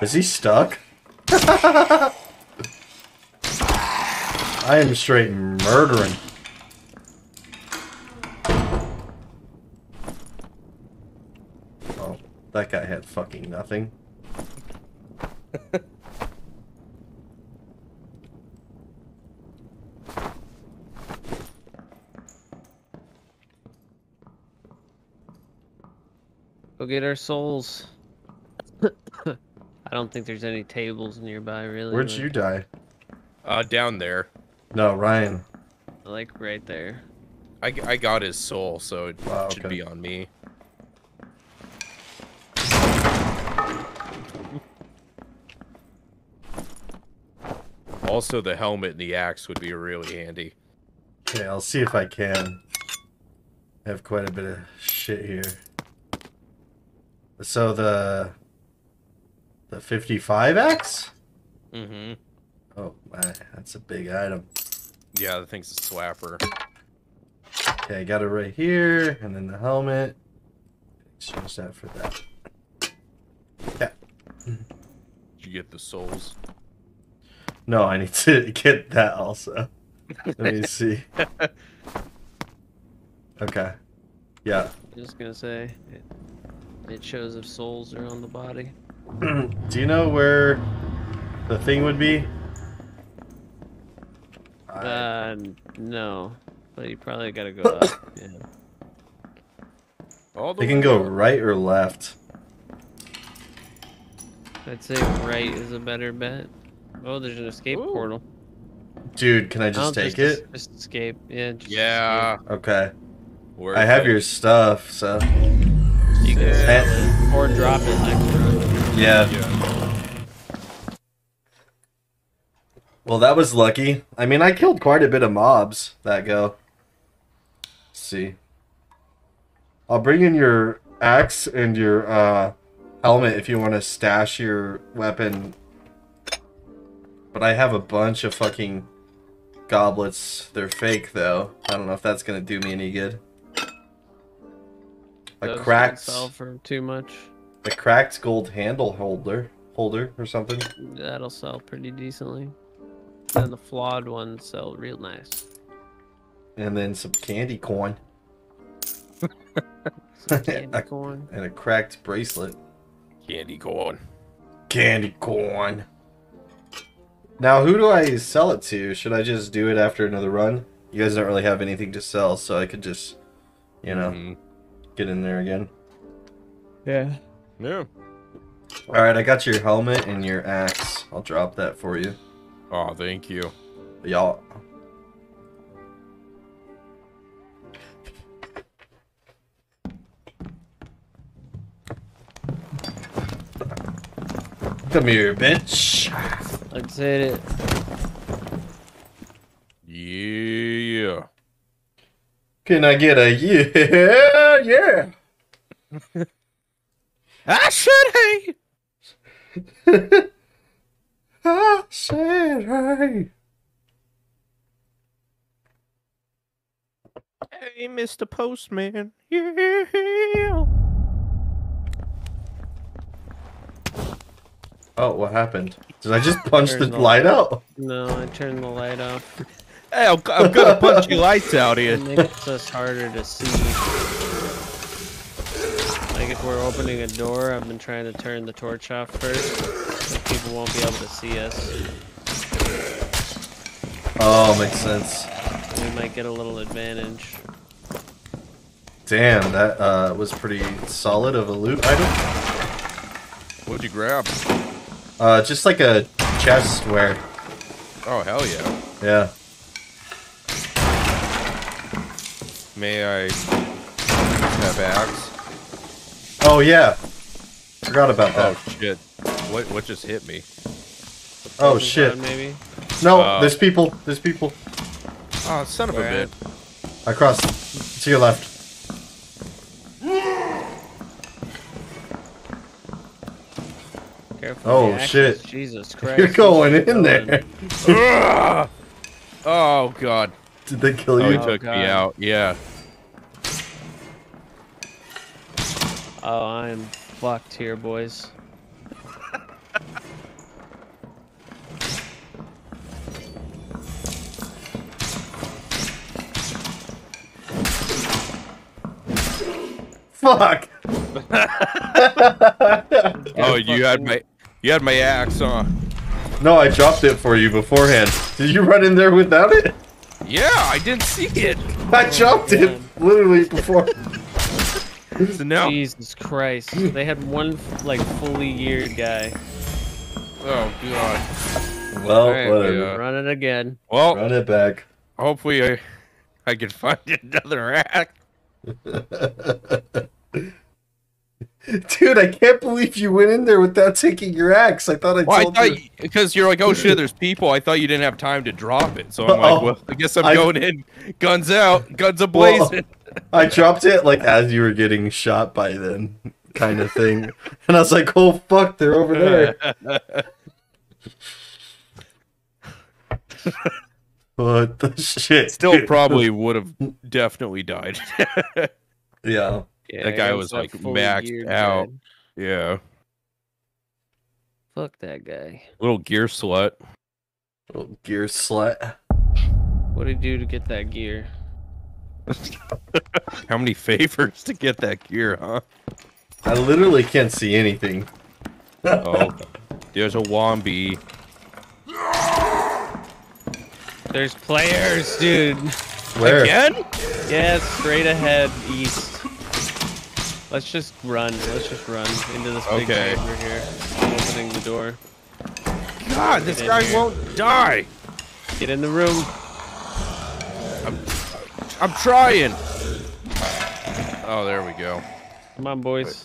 Is he stuck? [LAUGHS] I am straight murdering. Oh, that guy had fucking nothing. [LAUGHS] [LAUGHS] Go get our souls. [COUGHS] I don't think there's any tables nearby, really. Where'd but, you die? Uh, down there. No, Ryan. Like right there. I, I got his soul, so it Wow, should okay. be on me. Also, the helmet and the axe would be really handy. Okay, I'll see if I can. I have quite a bit of shit here. So the the 55x? Mm-hmm. Oh, my, that's a big item. Yeah, the thing's a swapper. Okay, I got it right here, and then the helmet. Exchange that for that. Yeah. Did you get the souls? No, I need to [LAUGHS] get that also. Let me [LAUGHS] see. Okay. Yeah. I'm just gonna say it, it shows if souls are on the body. [CLEARS THROAT] Do you know where the thing would be? Uh, no, but you probably gotta go up. [COUGHS] Yeah. All the they can go up. right or left. I'd say right is a better bet. Oh, there's an escape Ooh. portal. Dude, can I I'll just take just, it? Just escape. Yeah. Just Yeah. Okay. worth I have it. your stuff, so. Sell or drop it round. Yeah. Yeah. Well, that was lucky. I mean, I killed quite a bit of mobs that go. Let's see. I'll bring in your axe and your uh, helmet if you want to stash your weapon. But I have a bunch of fucking goblets. They're fake, though. I don't know if that's going to do me any good. A cracked, sell for too much. a cracked gold handle holder, holder or something. That'll sell pretty decently. And the flawed ones sell real nice. And then some candy corn. [LAUGHS] Some candy [LAUGHS] corn. and a cracked bracelet. Candy corn. Candy corn. Now, who do I sell it to? Should I just do it after another run? You guys don't really have anything to sell, so I could just, you know, Mhm. Get in there again. Yeah. Yeah. All right, I got your helmet and your axe. I'll drop that for you, Oh, thank you. y'all. Come here, bitch. Let's hit it. Yeah. Can I get a yeah? [LAUGHS] Yeah. [LAUGHS] I should hey. [LAUGHS] I said hey. Hey, Mr. Postman. Yeah. Oh, what happened? Did I just punch the- light out? No, I turned the light off. Hey, I'm, I'm gonna punch your lights out here. [LAUGHS] It makes us harder to see. Like if we're opening a door, I've been trying to turn the torch off first, so people won't be able to see us. Oh, makes sense. We might get a little advantage. Damn, that uh, was pretty solid of a loot item. What'd you grab? Uh, just like a chest where, Oh, hell yeah. yeah. May I have axe? Oh yeah, forgot about that. Oh, that. shit. What, what just hit me? Oh Frozen shit. cloud, Maybe. No, Uh, there's people. There's people Oh, son of a Where I across to your left. Careful. Oh, shit. Jesus [LAUGHS] Christ. You're going where's in there. [LAUGHS] Oh, God. [LAUGHS] Did they kill Oh, he you? Oh, took me out. Yeah. Oh, I'm fucked here, boys. Fuck. [LAUGHS] Oh, you had my you had my axe on. No, I dropped it for you beforehand. Did you run in there without it? Yeah, I didn't see it. I dropped it literally before. So now, Jesus Christ. They had one, like, fully geared guy. oh god. Well, Alright, whatever. yeah. Run it again. Well, Run it back. hopefully I I can [LAUGHS] find another axe. [LAUGHS] Dude, I can't believe you went in there without taking your axe. I thought I Well, I told thought you. because you're like, oh shit, there's people. I thought you didn't have time to drop it, so I'm like, well, I guess I'm I- going in, guns out, guns a Well. I dropped it like as you were getting shot by them, kind of thing. And I was like, oh fuck, they're over there. [LAUGHS] What the shit? Still dude? probably [LAUGHS] would have definitely died. [LAUGHS] Yeah. Yeah, That guy against was, that like, maxed geared out. guy. yeah, Fuck that guy. little gear slut. Little gear slut. What did you do to get that gear? [LAUGHS] How many favors to get that gear, huh? I literally can't see anything. Oh, there's a Wombi. There's players, dude. Where? Again? Yeah, straight ahead, east. Let's just run. Let's just run into this big Okay. chamber here. I'm opening the door. God, this Get in guy here. won't die. Get in the room. I'm I'm trying. Oh, there we go. Come on, boys.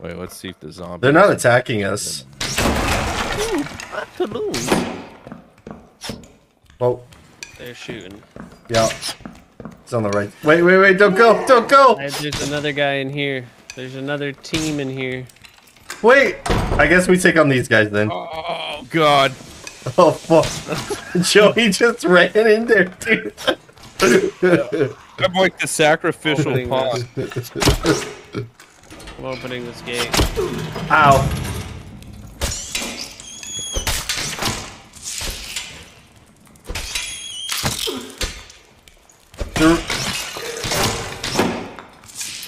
Wait, let's see if the zombie. They're not attacking us. Oh, They're shooting. yeah. It's on the right. Wait, wait, wait! Don't go! Don't go! There's another guy in here. There's another team in here. Wait! I guess we take on these guys then. Oh God. Oh fuck! [LAUGHS] Joey just ran in there, dude. I'm like the sacrificial Opening pawn. I'm opening this gate. Ow!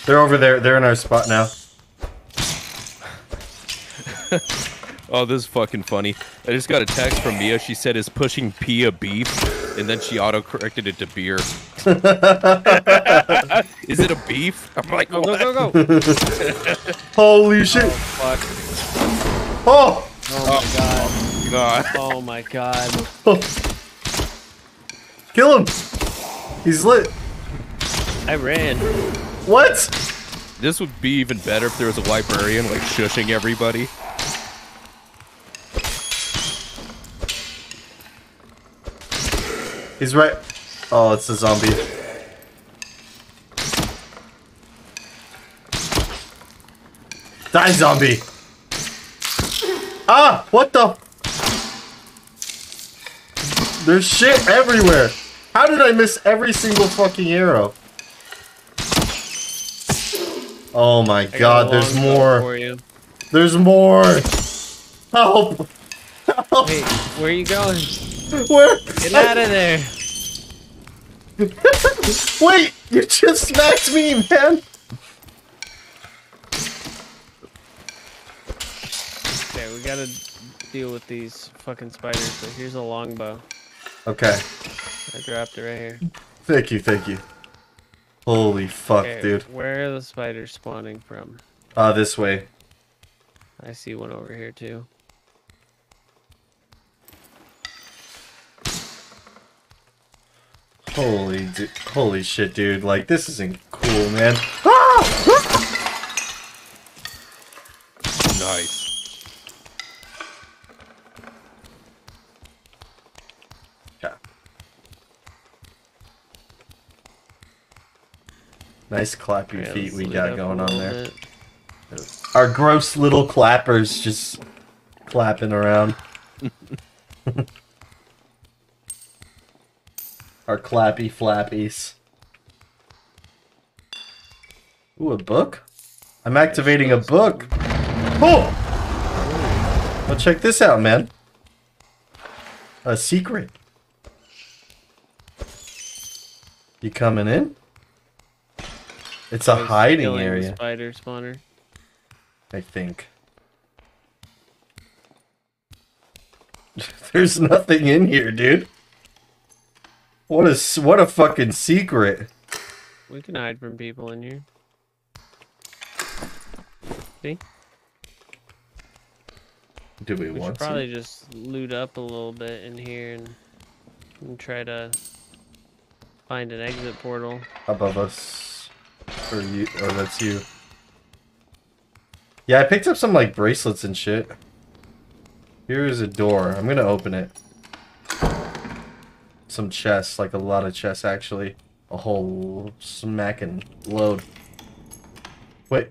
They're over there. They're in our spot now. [LAUGHS] Oh, this is fucking funny. I just got a text from Mia. She said, "Is pushing P a beef?" And then she auto corrected it to beer. [LAUGHS] is it a beef? I'm like, Go, go, what? go, go! [LAUGHS] Holy shit! Oh, Fuck. Oh! Oh my god. God. Oh my god. Kill him! He's lit. I ran. What? This would be even better if there was a librarian like shushing everybody. He's right. Oh, it's a zombie. Die, zombie! Ah! What the? There's shit everywhere! How did I miss every single fucking arrow? Oh my god, there's more! There's more! Help! Help! Wait, where are you going? Where? Get out of there! [LAUGHS] Wait! You just smacked me, man! Okay, we gotta deal with these fucking spiders. So here's a longbow. Okay. I dropped it right here. Thank you, thank you. Holy fuck, Okay, dude. where are the spiders spawning from? Uh, this way. I see one over here too. Holy, holy shit, dude. Like, this isn't cool, man. Ah! Nice. Yeah. Nice clappy feet we got going on there. bit. Our gross little clappers just clapping around. [LAUGHS] Our clappy flappies. Ooh, a book? I'm activating a book. Oh! Well, check this out, man. A secret. You coming in? It's a hiding area, Spider spawner. I think. [LAUGHS] There's nothing in here, dude. What a what a fucking secret. We can hide from people in here. See? Do we, We should want probably just loot up a little bit in here and, and try to find an exit portal. above us? Or you? Or that's you? Yeah, I picked up some like bracelets and shit. Here is a door. I'm gonna open it. Some chests, like a lot of chests actually. A whole smacking load. Wait,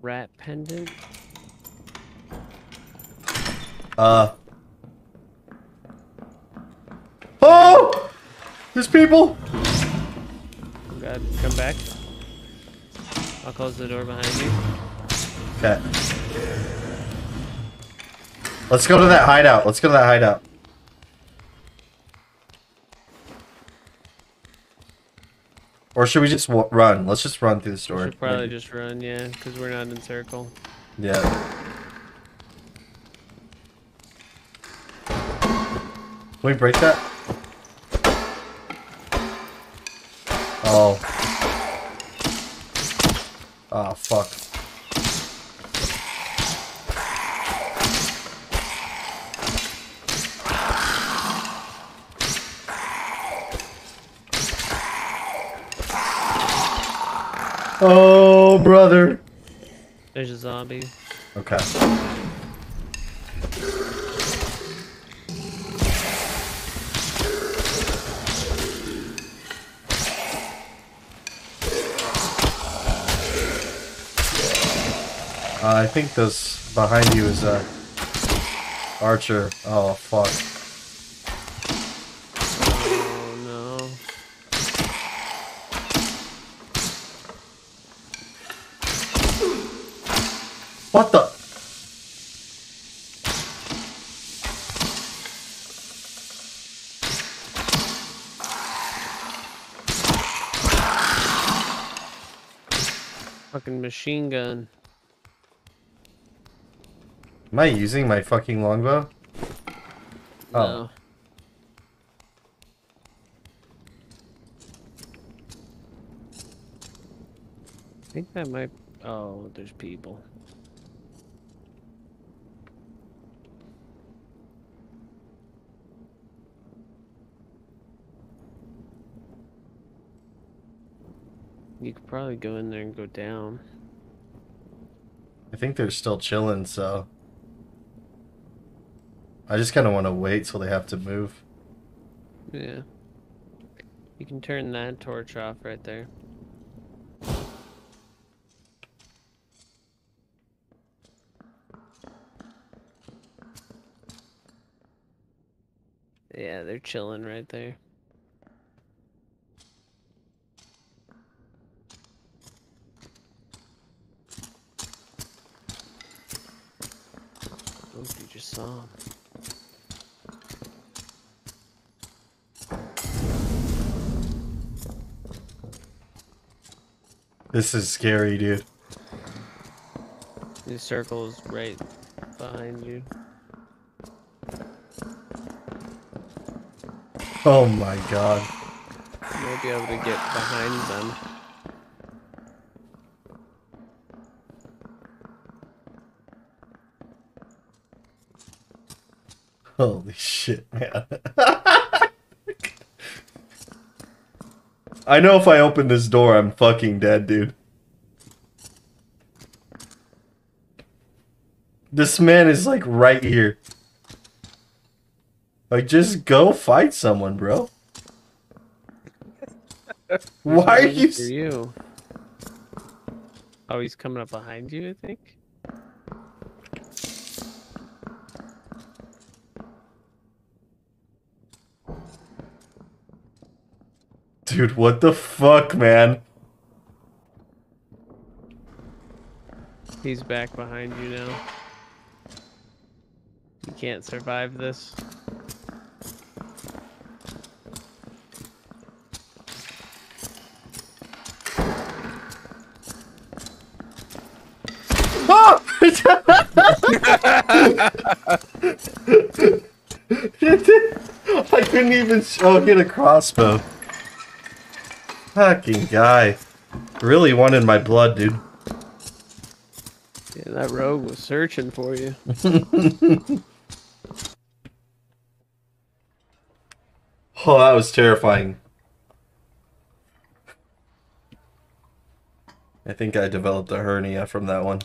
Rat pendant? uh. Oh! There's people! God, come back. I'll close the door behind you. Okay. Let's go to that hideout. Let's go to that hideout. Or should we just run? Let's just run through the store. We should probably Maybe. just run, yeah, because we're not in circle. Yeah. Can we break that? Oh. Oh, fuck. Oh, brother. There's a zombie. Okay. Uh, I think this behind you is a archer. Oh fuck. Oh no. What the? Fucking machine gun. Am I using my fucking longbow? Oh. I think that might. Oh, there's people. You could probably go in there and go down. I think they're still chilling, so. I just kind of want to wait till they have to move. Yeah. You can turn that torch off right there. Yeah, they're chilling right there. Oh, you just saw him. This is scary, dude. The circle is right behind you. Oh my god. You might be able to get behind them. Holy shit, man. [LAUGHS] I know if I open this door, I'm fucking dead, dude. This man is like right here. Like, just go fight someone, bro. Why are you? You. Oh, he's coming up behind you, I think. Dude, what the fuck, man? He's back behind you now. You can't survive this. Ah! [LAUGHS] I couldn't even. Oh, hit a crossbow. Fucking guy. Really wanted my blood, dude. Yeah, that rogue was searching for you. [LAUGHS] Oh, that was terrifying. I think I developed a hernia from that one.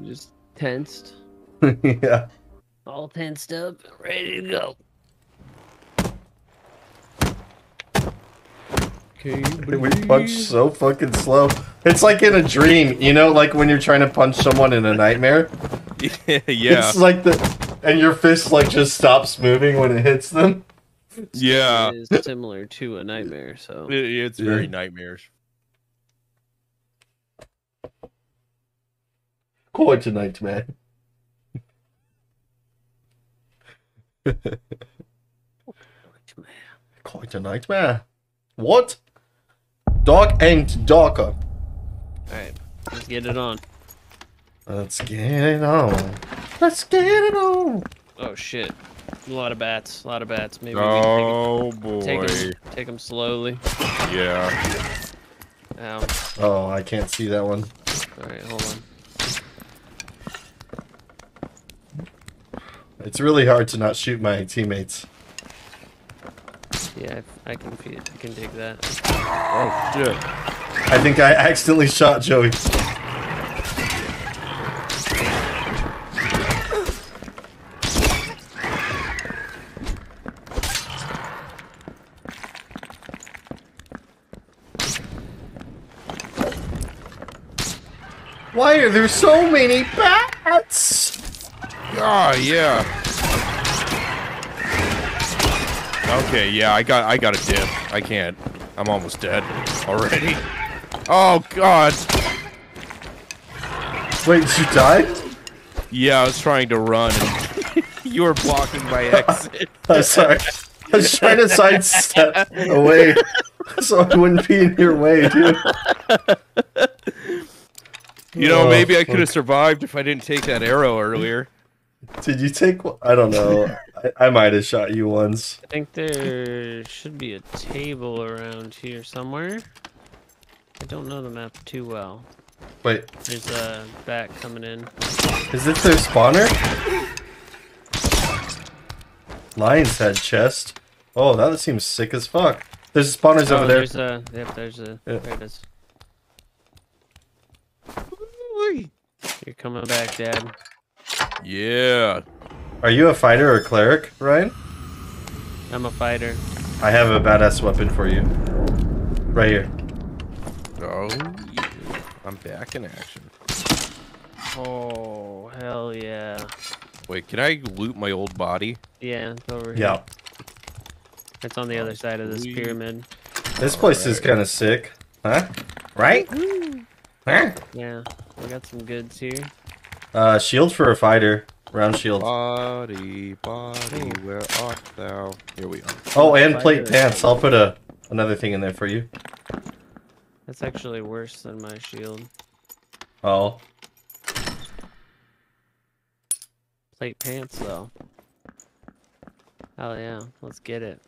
[LAUGHS] Just tensed. [LAUGHS] yeah. All tensed up, ready to go. We punch so fucking slow. It's like in a dream, you know, like when you're trying to punch someone in a nightmare. [LAUGHS] yeah. It's like the and your fist like just stops moving when it hits them. [LAUGHS] Yeah. is similar to a nightmare, so It- it's very Yeah. nightmarish. Quite a nightmare. Quite [LAUGHS] a nightmare. What? Dark and Darker. Alright, let's get it on. Let's get it on. Let's get it on. Oh shit. A lot of bats. A lot of bats. Maybe Oh we boy. take them, take them slowly. Yeah. Ow. Oh, I can't see that one. Alright, hold on. It's really hard to not shoot my teammates. Yeah, I, I can fe- I can dig that. Oh shit. I think I accidentally shot Joey. Why are there so many bats? Oh yeah. Okay, yeah, I got I got a dip. I can't. I'm almost dead already. Oh god. Wait, did you die? Yeah, I was trying to run and [LAUGHS] you were blocking my [LAUGHS] oh, exit. I'm sorry. I was trying to sidestep away [LAUGHS] so I wouldn't be in your way, dude. You know, Oh, maybe I could have survived if I didn't take that arrow earlier. Did you take one? I don't know. I, I might have shot you once. I think there should be a table around here somewhere. I don't know the map too well. Wait, There's a bat coming in. is this their spawner? Lion's head chest. Oh, that seems sick as fuck. There's spawners Oh, over there. there's a yep, there's a Yeah. there it is. You're coming back, Dad. Yeah. Are you a fighter or cleric, Ryan? I'm a fighter. I have a badass weapon for you. Right here. Oh, yeah. I'm back in action. Oh hell yeah. Wait, can I loot my old body? Yeah, it's over here. Yeah. It's on the other side of this pyramid. This place is kind of sick. Huh? Right? Huh? Yeah, we got some goods here. Uh, shield for a fighter. Round shield. Body, body, where art thou? Here we are. Oh, and plate pants. I'll put a another thing in there for you. That's actually worse than my shield. Oh. Plate pants though. Hell yeah, let's get it.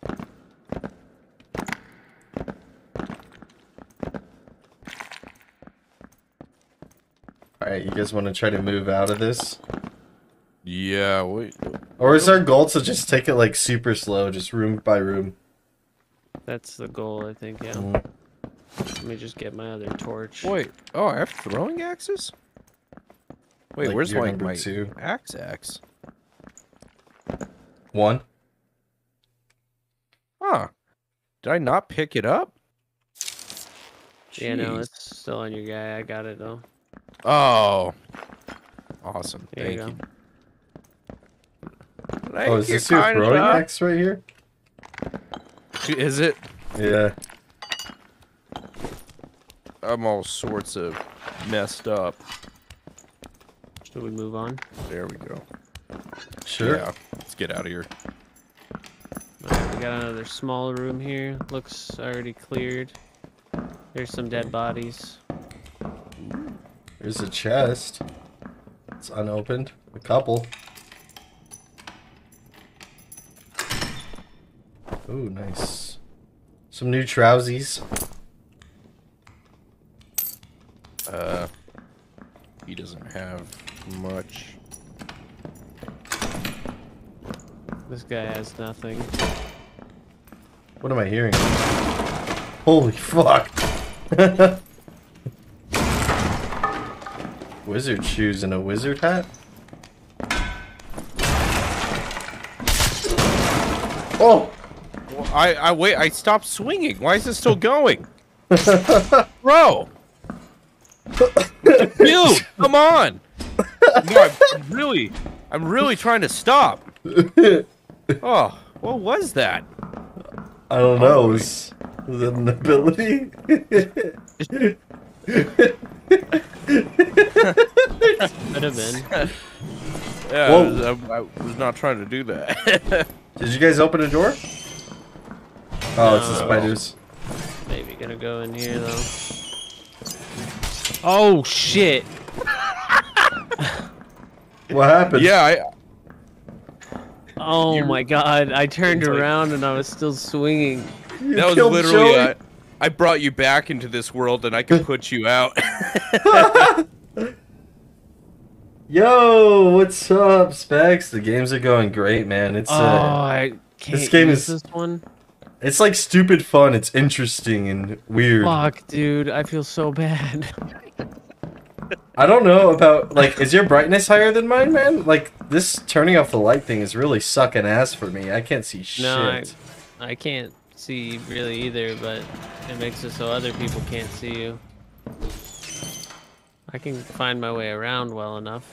Alright, you guys want to try to move out of this? Yeah, wait. Or is our goal to just take it like super slow, just room by room? That's the goal, I think. Yeah. Mm. Let me just get my other torch. Wait. Oh, I have throwing axes? Wait, Like, where's you're my, number my two. axe axe? One. Huh. Did I not pick it up? Yeah, no, it's still on your guy. I got it though. Oh. Awesome. There you Thank go. you. Oh, is this your kind throwing sir. axe right here? Is it? Yeah. I'm all sorts of messed up. Should we move on? There we go. Sure. Yeah. Let's get out of here. Alright, we got another small room here. Looks already cleared. There's some dead bodies. There's a chest. It's unopened. A couple. Ooh, nice. Some new trousies. Uh, he doesn't have much. This guy has nothing. What am I hearing? Holy fuck. [LAUGHS] wizard shoes and a wizard hat? Oh! Well, I, I wait. I stopped swinging. Why is it still going, [LAUGHS] bro? Dude, come on! No, I'm, I'm really, I'm really trying to stop. [LAUGHS] Oh, what was that? I don't know. Oh, was, was it an ability? [LAUGHS] Could have been. [LAUGHS] Yeah, I Whoa. was, I, I was not trying to do that. [LAUGHS] Did you guys open a door? Oh, it's the No. spiders. gonna go in here though. Oh shit! [LAUGHS] What happened? Yeah, I, Oh You- my god! I turned like- around and I was still swinging. You that was killed literally. Joey? Uh, I brought you back into this world, and I can [LAUGHS] put you out. [LAUGHS] Yo, what's up, Specs? The games are going great, man. It's oh, uh, I can't this game use is- this one. it's like stupid fun. It's interesting and weird. Fuck, dude! I feel so bad. [LAUGHS] I don't know about like, is your brightness higher than mine, man? Like this turning off the light thing is really sucking ass for me. I can't see shit. No, I, I can't see really either, but it makes it so other people can't see you. I can find my way around well enough.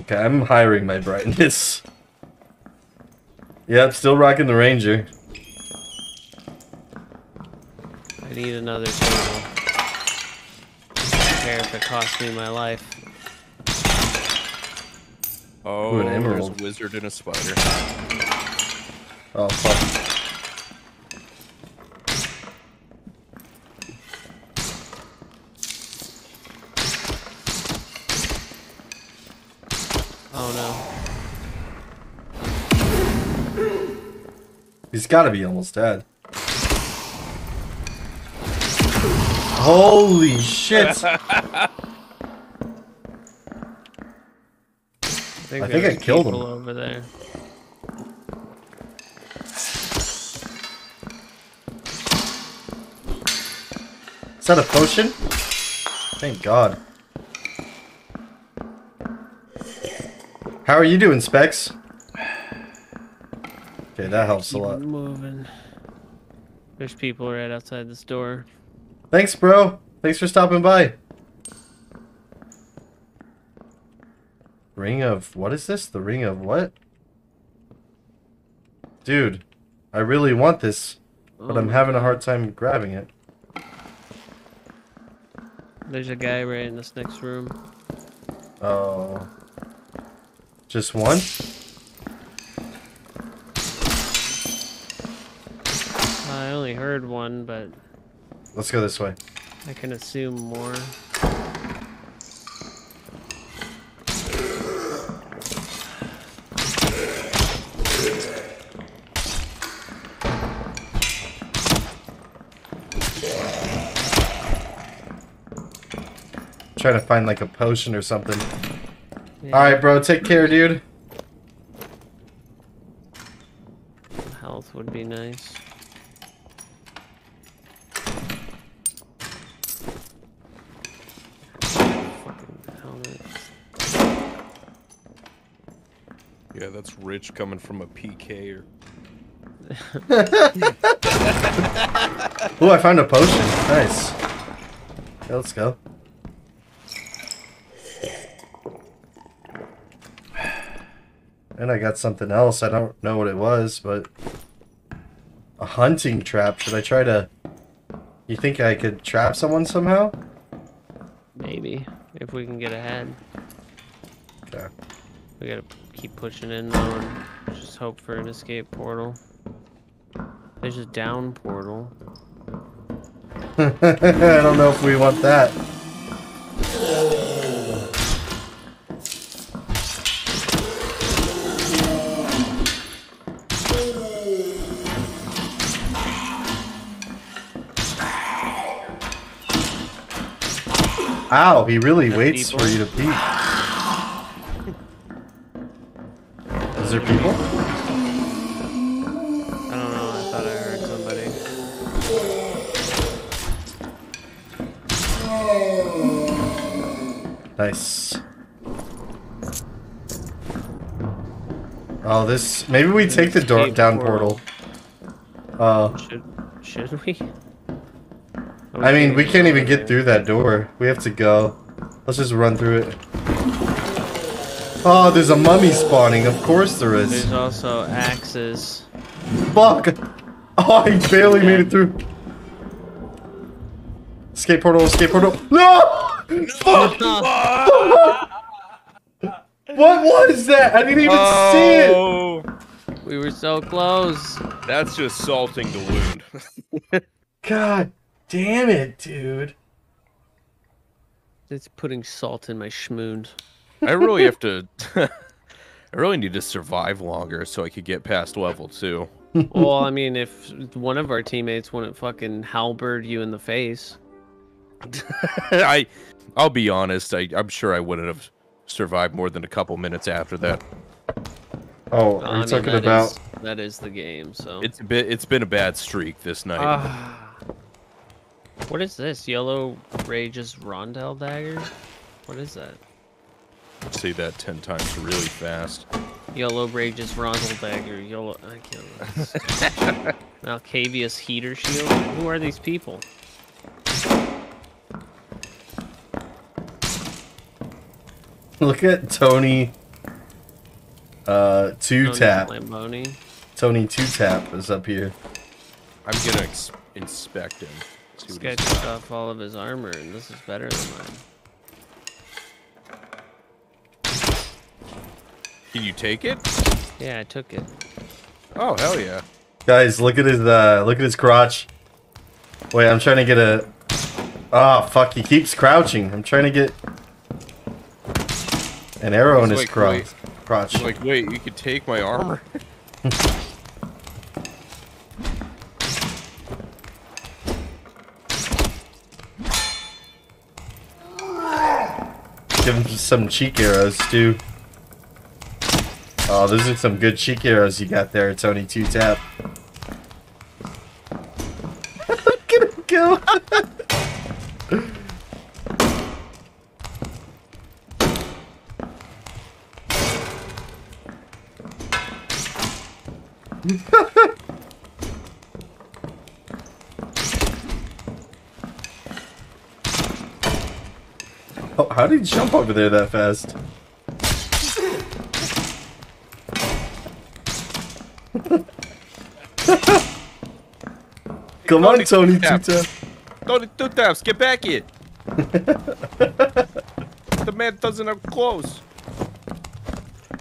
Okay, I'm hiring my brightness. [LAUGHS] Yep, still rocking the Ranger. I need another table. I don't care if it costs me my life. oh, an there's a wizard and a spider. Oh fuck. Oh He's gotta be almost dead. Holy shit! [LAUGHS] I think, I think I killed him. over there. Is that a potion? Thank God. How are you doing, Specs? Okay, that helps a lot. moving. There's people right outside this door. Thanks, bro. Thanks for stopping by. Ring of... What is this? The ring of what? Dude, I really want this, but Oh I'm having a hard time grabbing it. There's a guy right in this next room. Oh. Just one? I only heard one, but Let's go this way. I can assume more. Trying to find like a potion or something. Yeah, Alright, bro. Take care, dude. Health would be nice. Fucking helmet. Yeah, that's rich coming from a PK or Oh, I found a potion. Nice. Okay, let's go. And I got something else. I don't know what it was, but a hunting trap. Should I try to? You think I could trap someone somehow? Maybe if we can get ahead. Okay. We gotta keep pushing in though and just hope for an escape portal. There's a down portal. [LAUGHS] I don't know if we want that. Ow, he really There waits people? for you to pee. There people? I don't know. I thought I heard somebody. Nice. Oh, this. Maybe we take the door down portal. Uh, Should should we? I mean, we can't even get through that door. We have to go. Let's just run through it. Oh, there's a mummy spawning. Of course there is. There's also axes. Fuck! Oh, I barely made it through. Escape portal, escape portal. No! Fuck! [LAUGHS] What was that? I didn't even see it! Oh, we were so close. that's just salting the wound. [LAUGHS] God damn it, dude. It's putting salt in my schmoond. I really have to. [LAUGHS] I really need to survive longer so I could get past level two. well, I mean, if one of our teammates wouldn't fucking halberd you in the face. [LAUGHS] I, I'll be honest. I, I'm sure I wouldn't have survived more than a couple minutes after that. Oh, I are you mean, talking that about? is- that is the game, so. It's a bit. It's been a bad streak this night. Ah. what is this? Yellow Rage's Rondel dagger? What is that? Say that ten times really fast. Yellow Rage's Rondel dagger. Yellow. I can't. [LAUGHS] Malkavius heater shield. Who are these people? Look at Tony. Uh, two Tony tap. Lamboni. Tony two tap is up here. I'm gonna ex- inspect him. See This what guy he's took got. off all of his armor, and this is better than mine. Can you take it? Yeah, I took it. Oh hell yeah! Guys, look at his uh, look at his crotch. Wait, I'm trying to get a. Oh fuck! He keeps crouching. I'm trying to get an arrow in his like, crotch. wait. Crotch. I'm like, wait, you could take my armor? [LAUGHS] Give him some cheek arrows too. Oh, those are some good cheek arrows you got there, Tony two tap. Look [LAUGHS] at him go. [LAUGHS] Oh, how did he jump over there that fast? Come on, Tony, two tap. tap. Tony two taps, get back here! [LAUGHS] the man doesn't have clothes.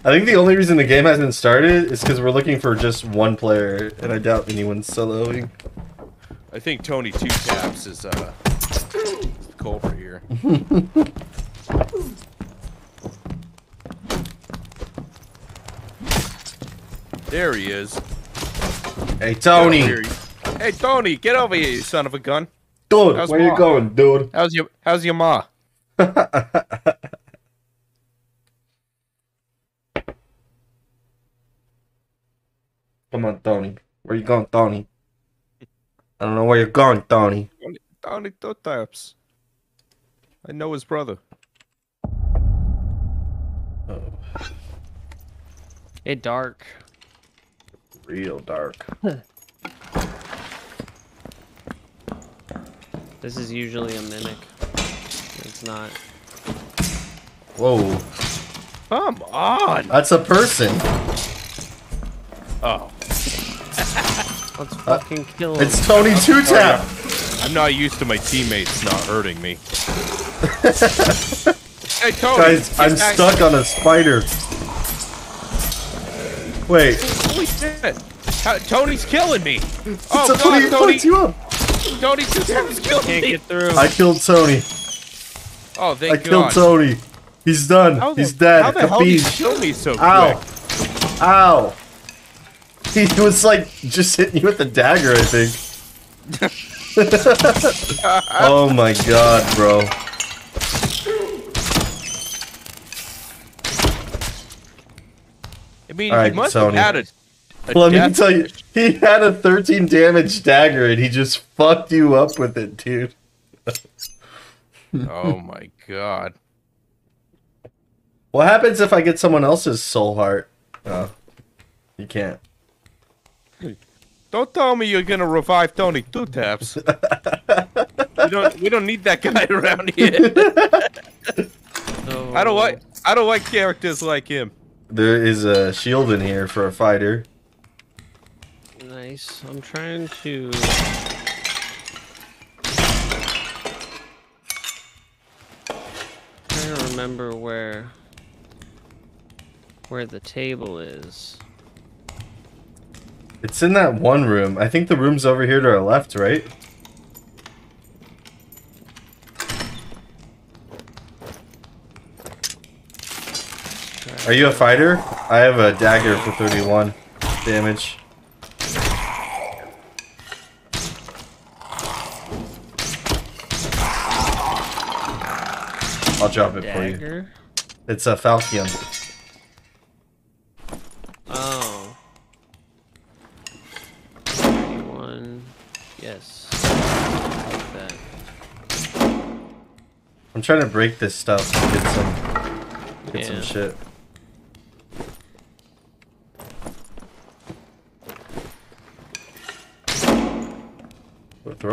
I think the only reason the game hasn't started is because we're looking for just one player, and I doubt anyone's soloing. I think Tony two taps is uh the culprit here. [LAUGHS] there he is. Hey, Tony! Here. Hey Tony, get over here, you son of a gun. Dude, How's where you going, dude? How's your How's your ma? [LAUGHS] Come on, Tony. Where you going, Tony? I don't know where you're going, Tony. Tony, Tony two taps. I know his brother. Oh, It dark. real dark. [LAUGHS] This is usually a mimic. It's not. Whoa, Come on. that's a person. Oh, Let's fucking kill him. Uh, It's Tony two tap. I'm not used to my teammates not hurting me. [LAUGHS] hey Tony, Guys, I'm back- stuck on a spider. Wait, Holy shit! How- Tony's killing me. [LAUGHS] Oh so Tony god, Tony, fucked you up. Tony two taps killing Can't me. get through. I killed Tony. Oh, thank I killed Tony. He's done. How the- He's dead. How the hell did you kill me so Ow. quick? Ow. He was like just hitting you with the dagger, I think. [LAUGHS] oh my god, bro. I mean, All right, he must Tony. have had a. a Let me tell you, wish. [LAUGHS] he had a 13 damage dagger and he just fucked you up with it, dude. Oh my god. What happens if I get someone else's soul heart? Oh, you can't. Don't tell me you're gonna revive Tony two taps. [LAUGHS] we don't. We don't need that guy [LAUGHS] around here. So- I don't like. I don't like characters like him. There is a shield in here for a fighter. I'm trying to... I'm trying to remember where... Where the table is. It's in that one room. I think the room's over here to our left, right? Are you a fighter? I have a dagger for 31 damage. I'll drop it for you. It's a falchion. Oh. One. Yes. Like I'm trying to break this stuff. Get some. Get yeah. some shit. Throw.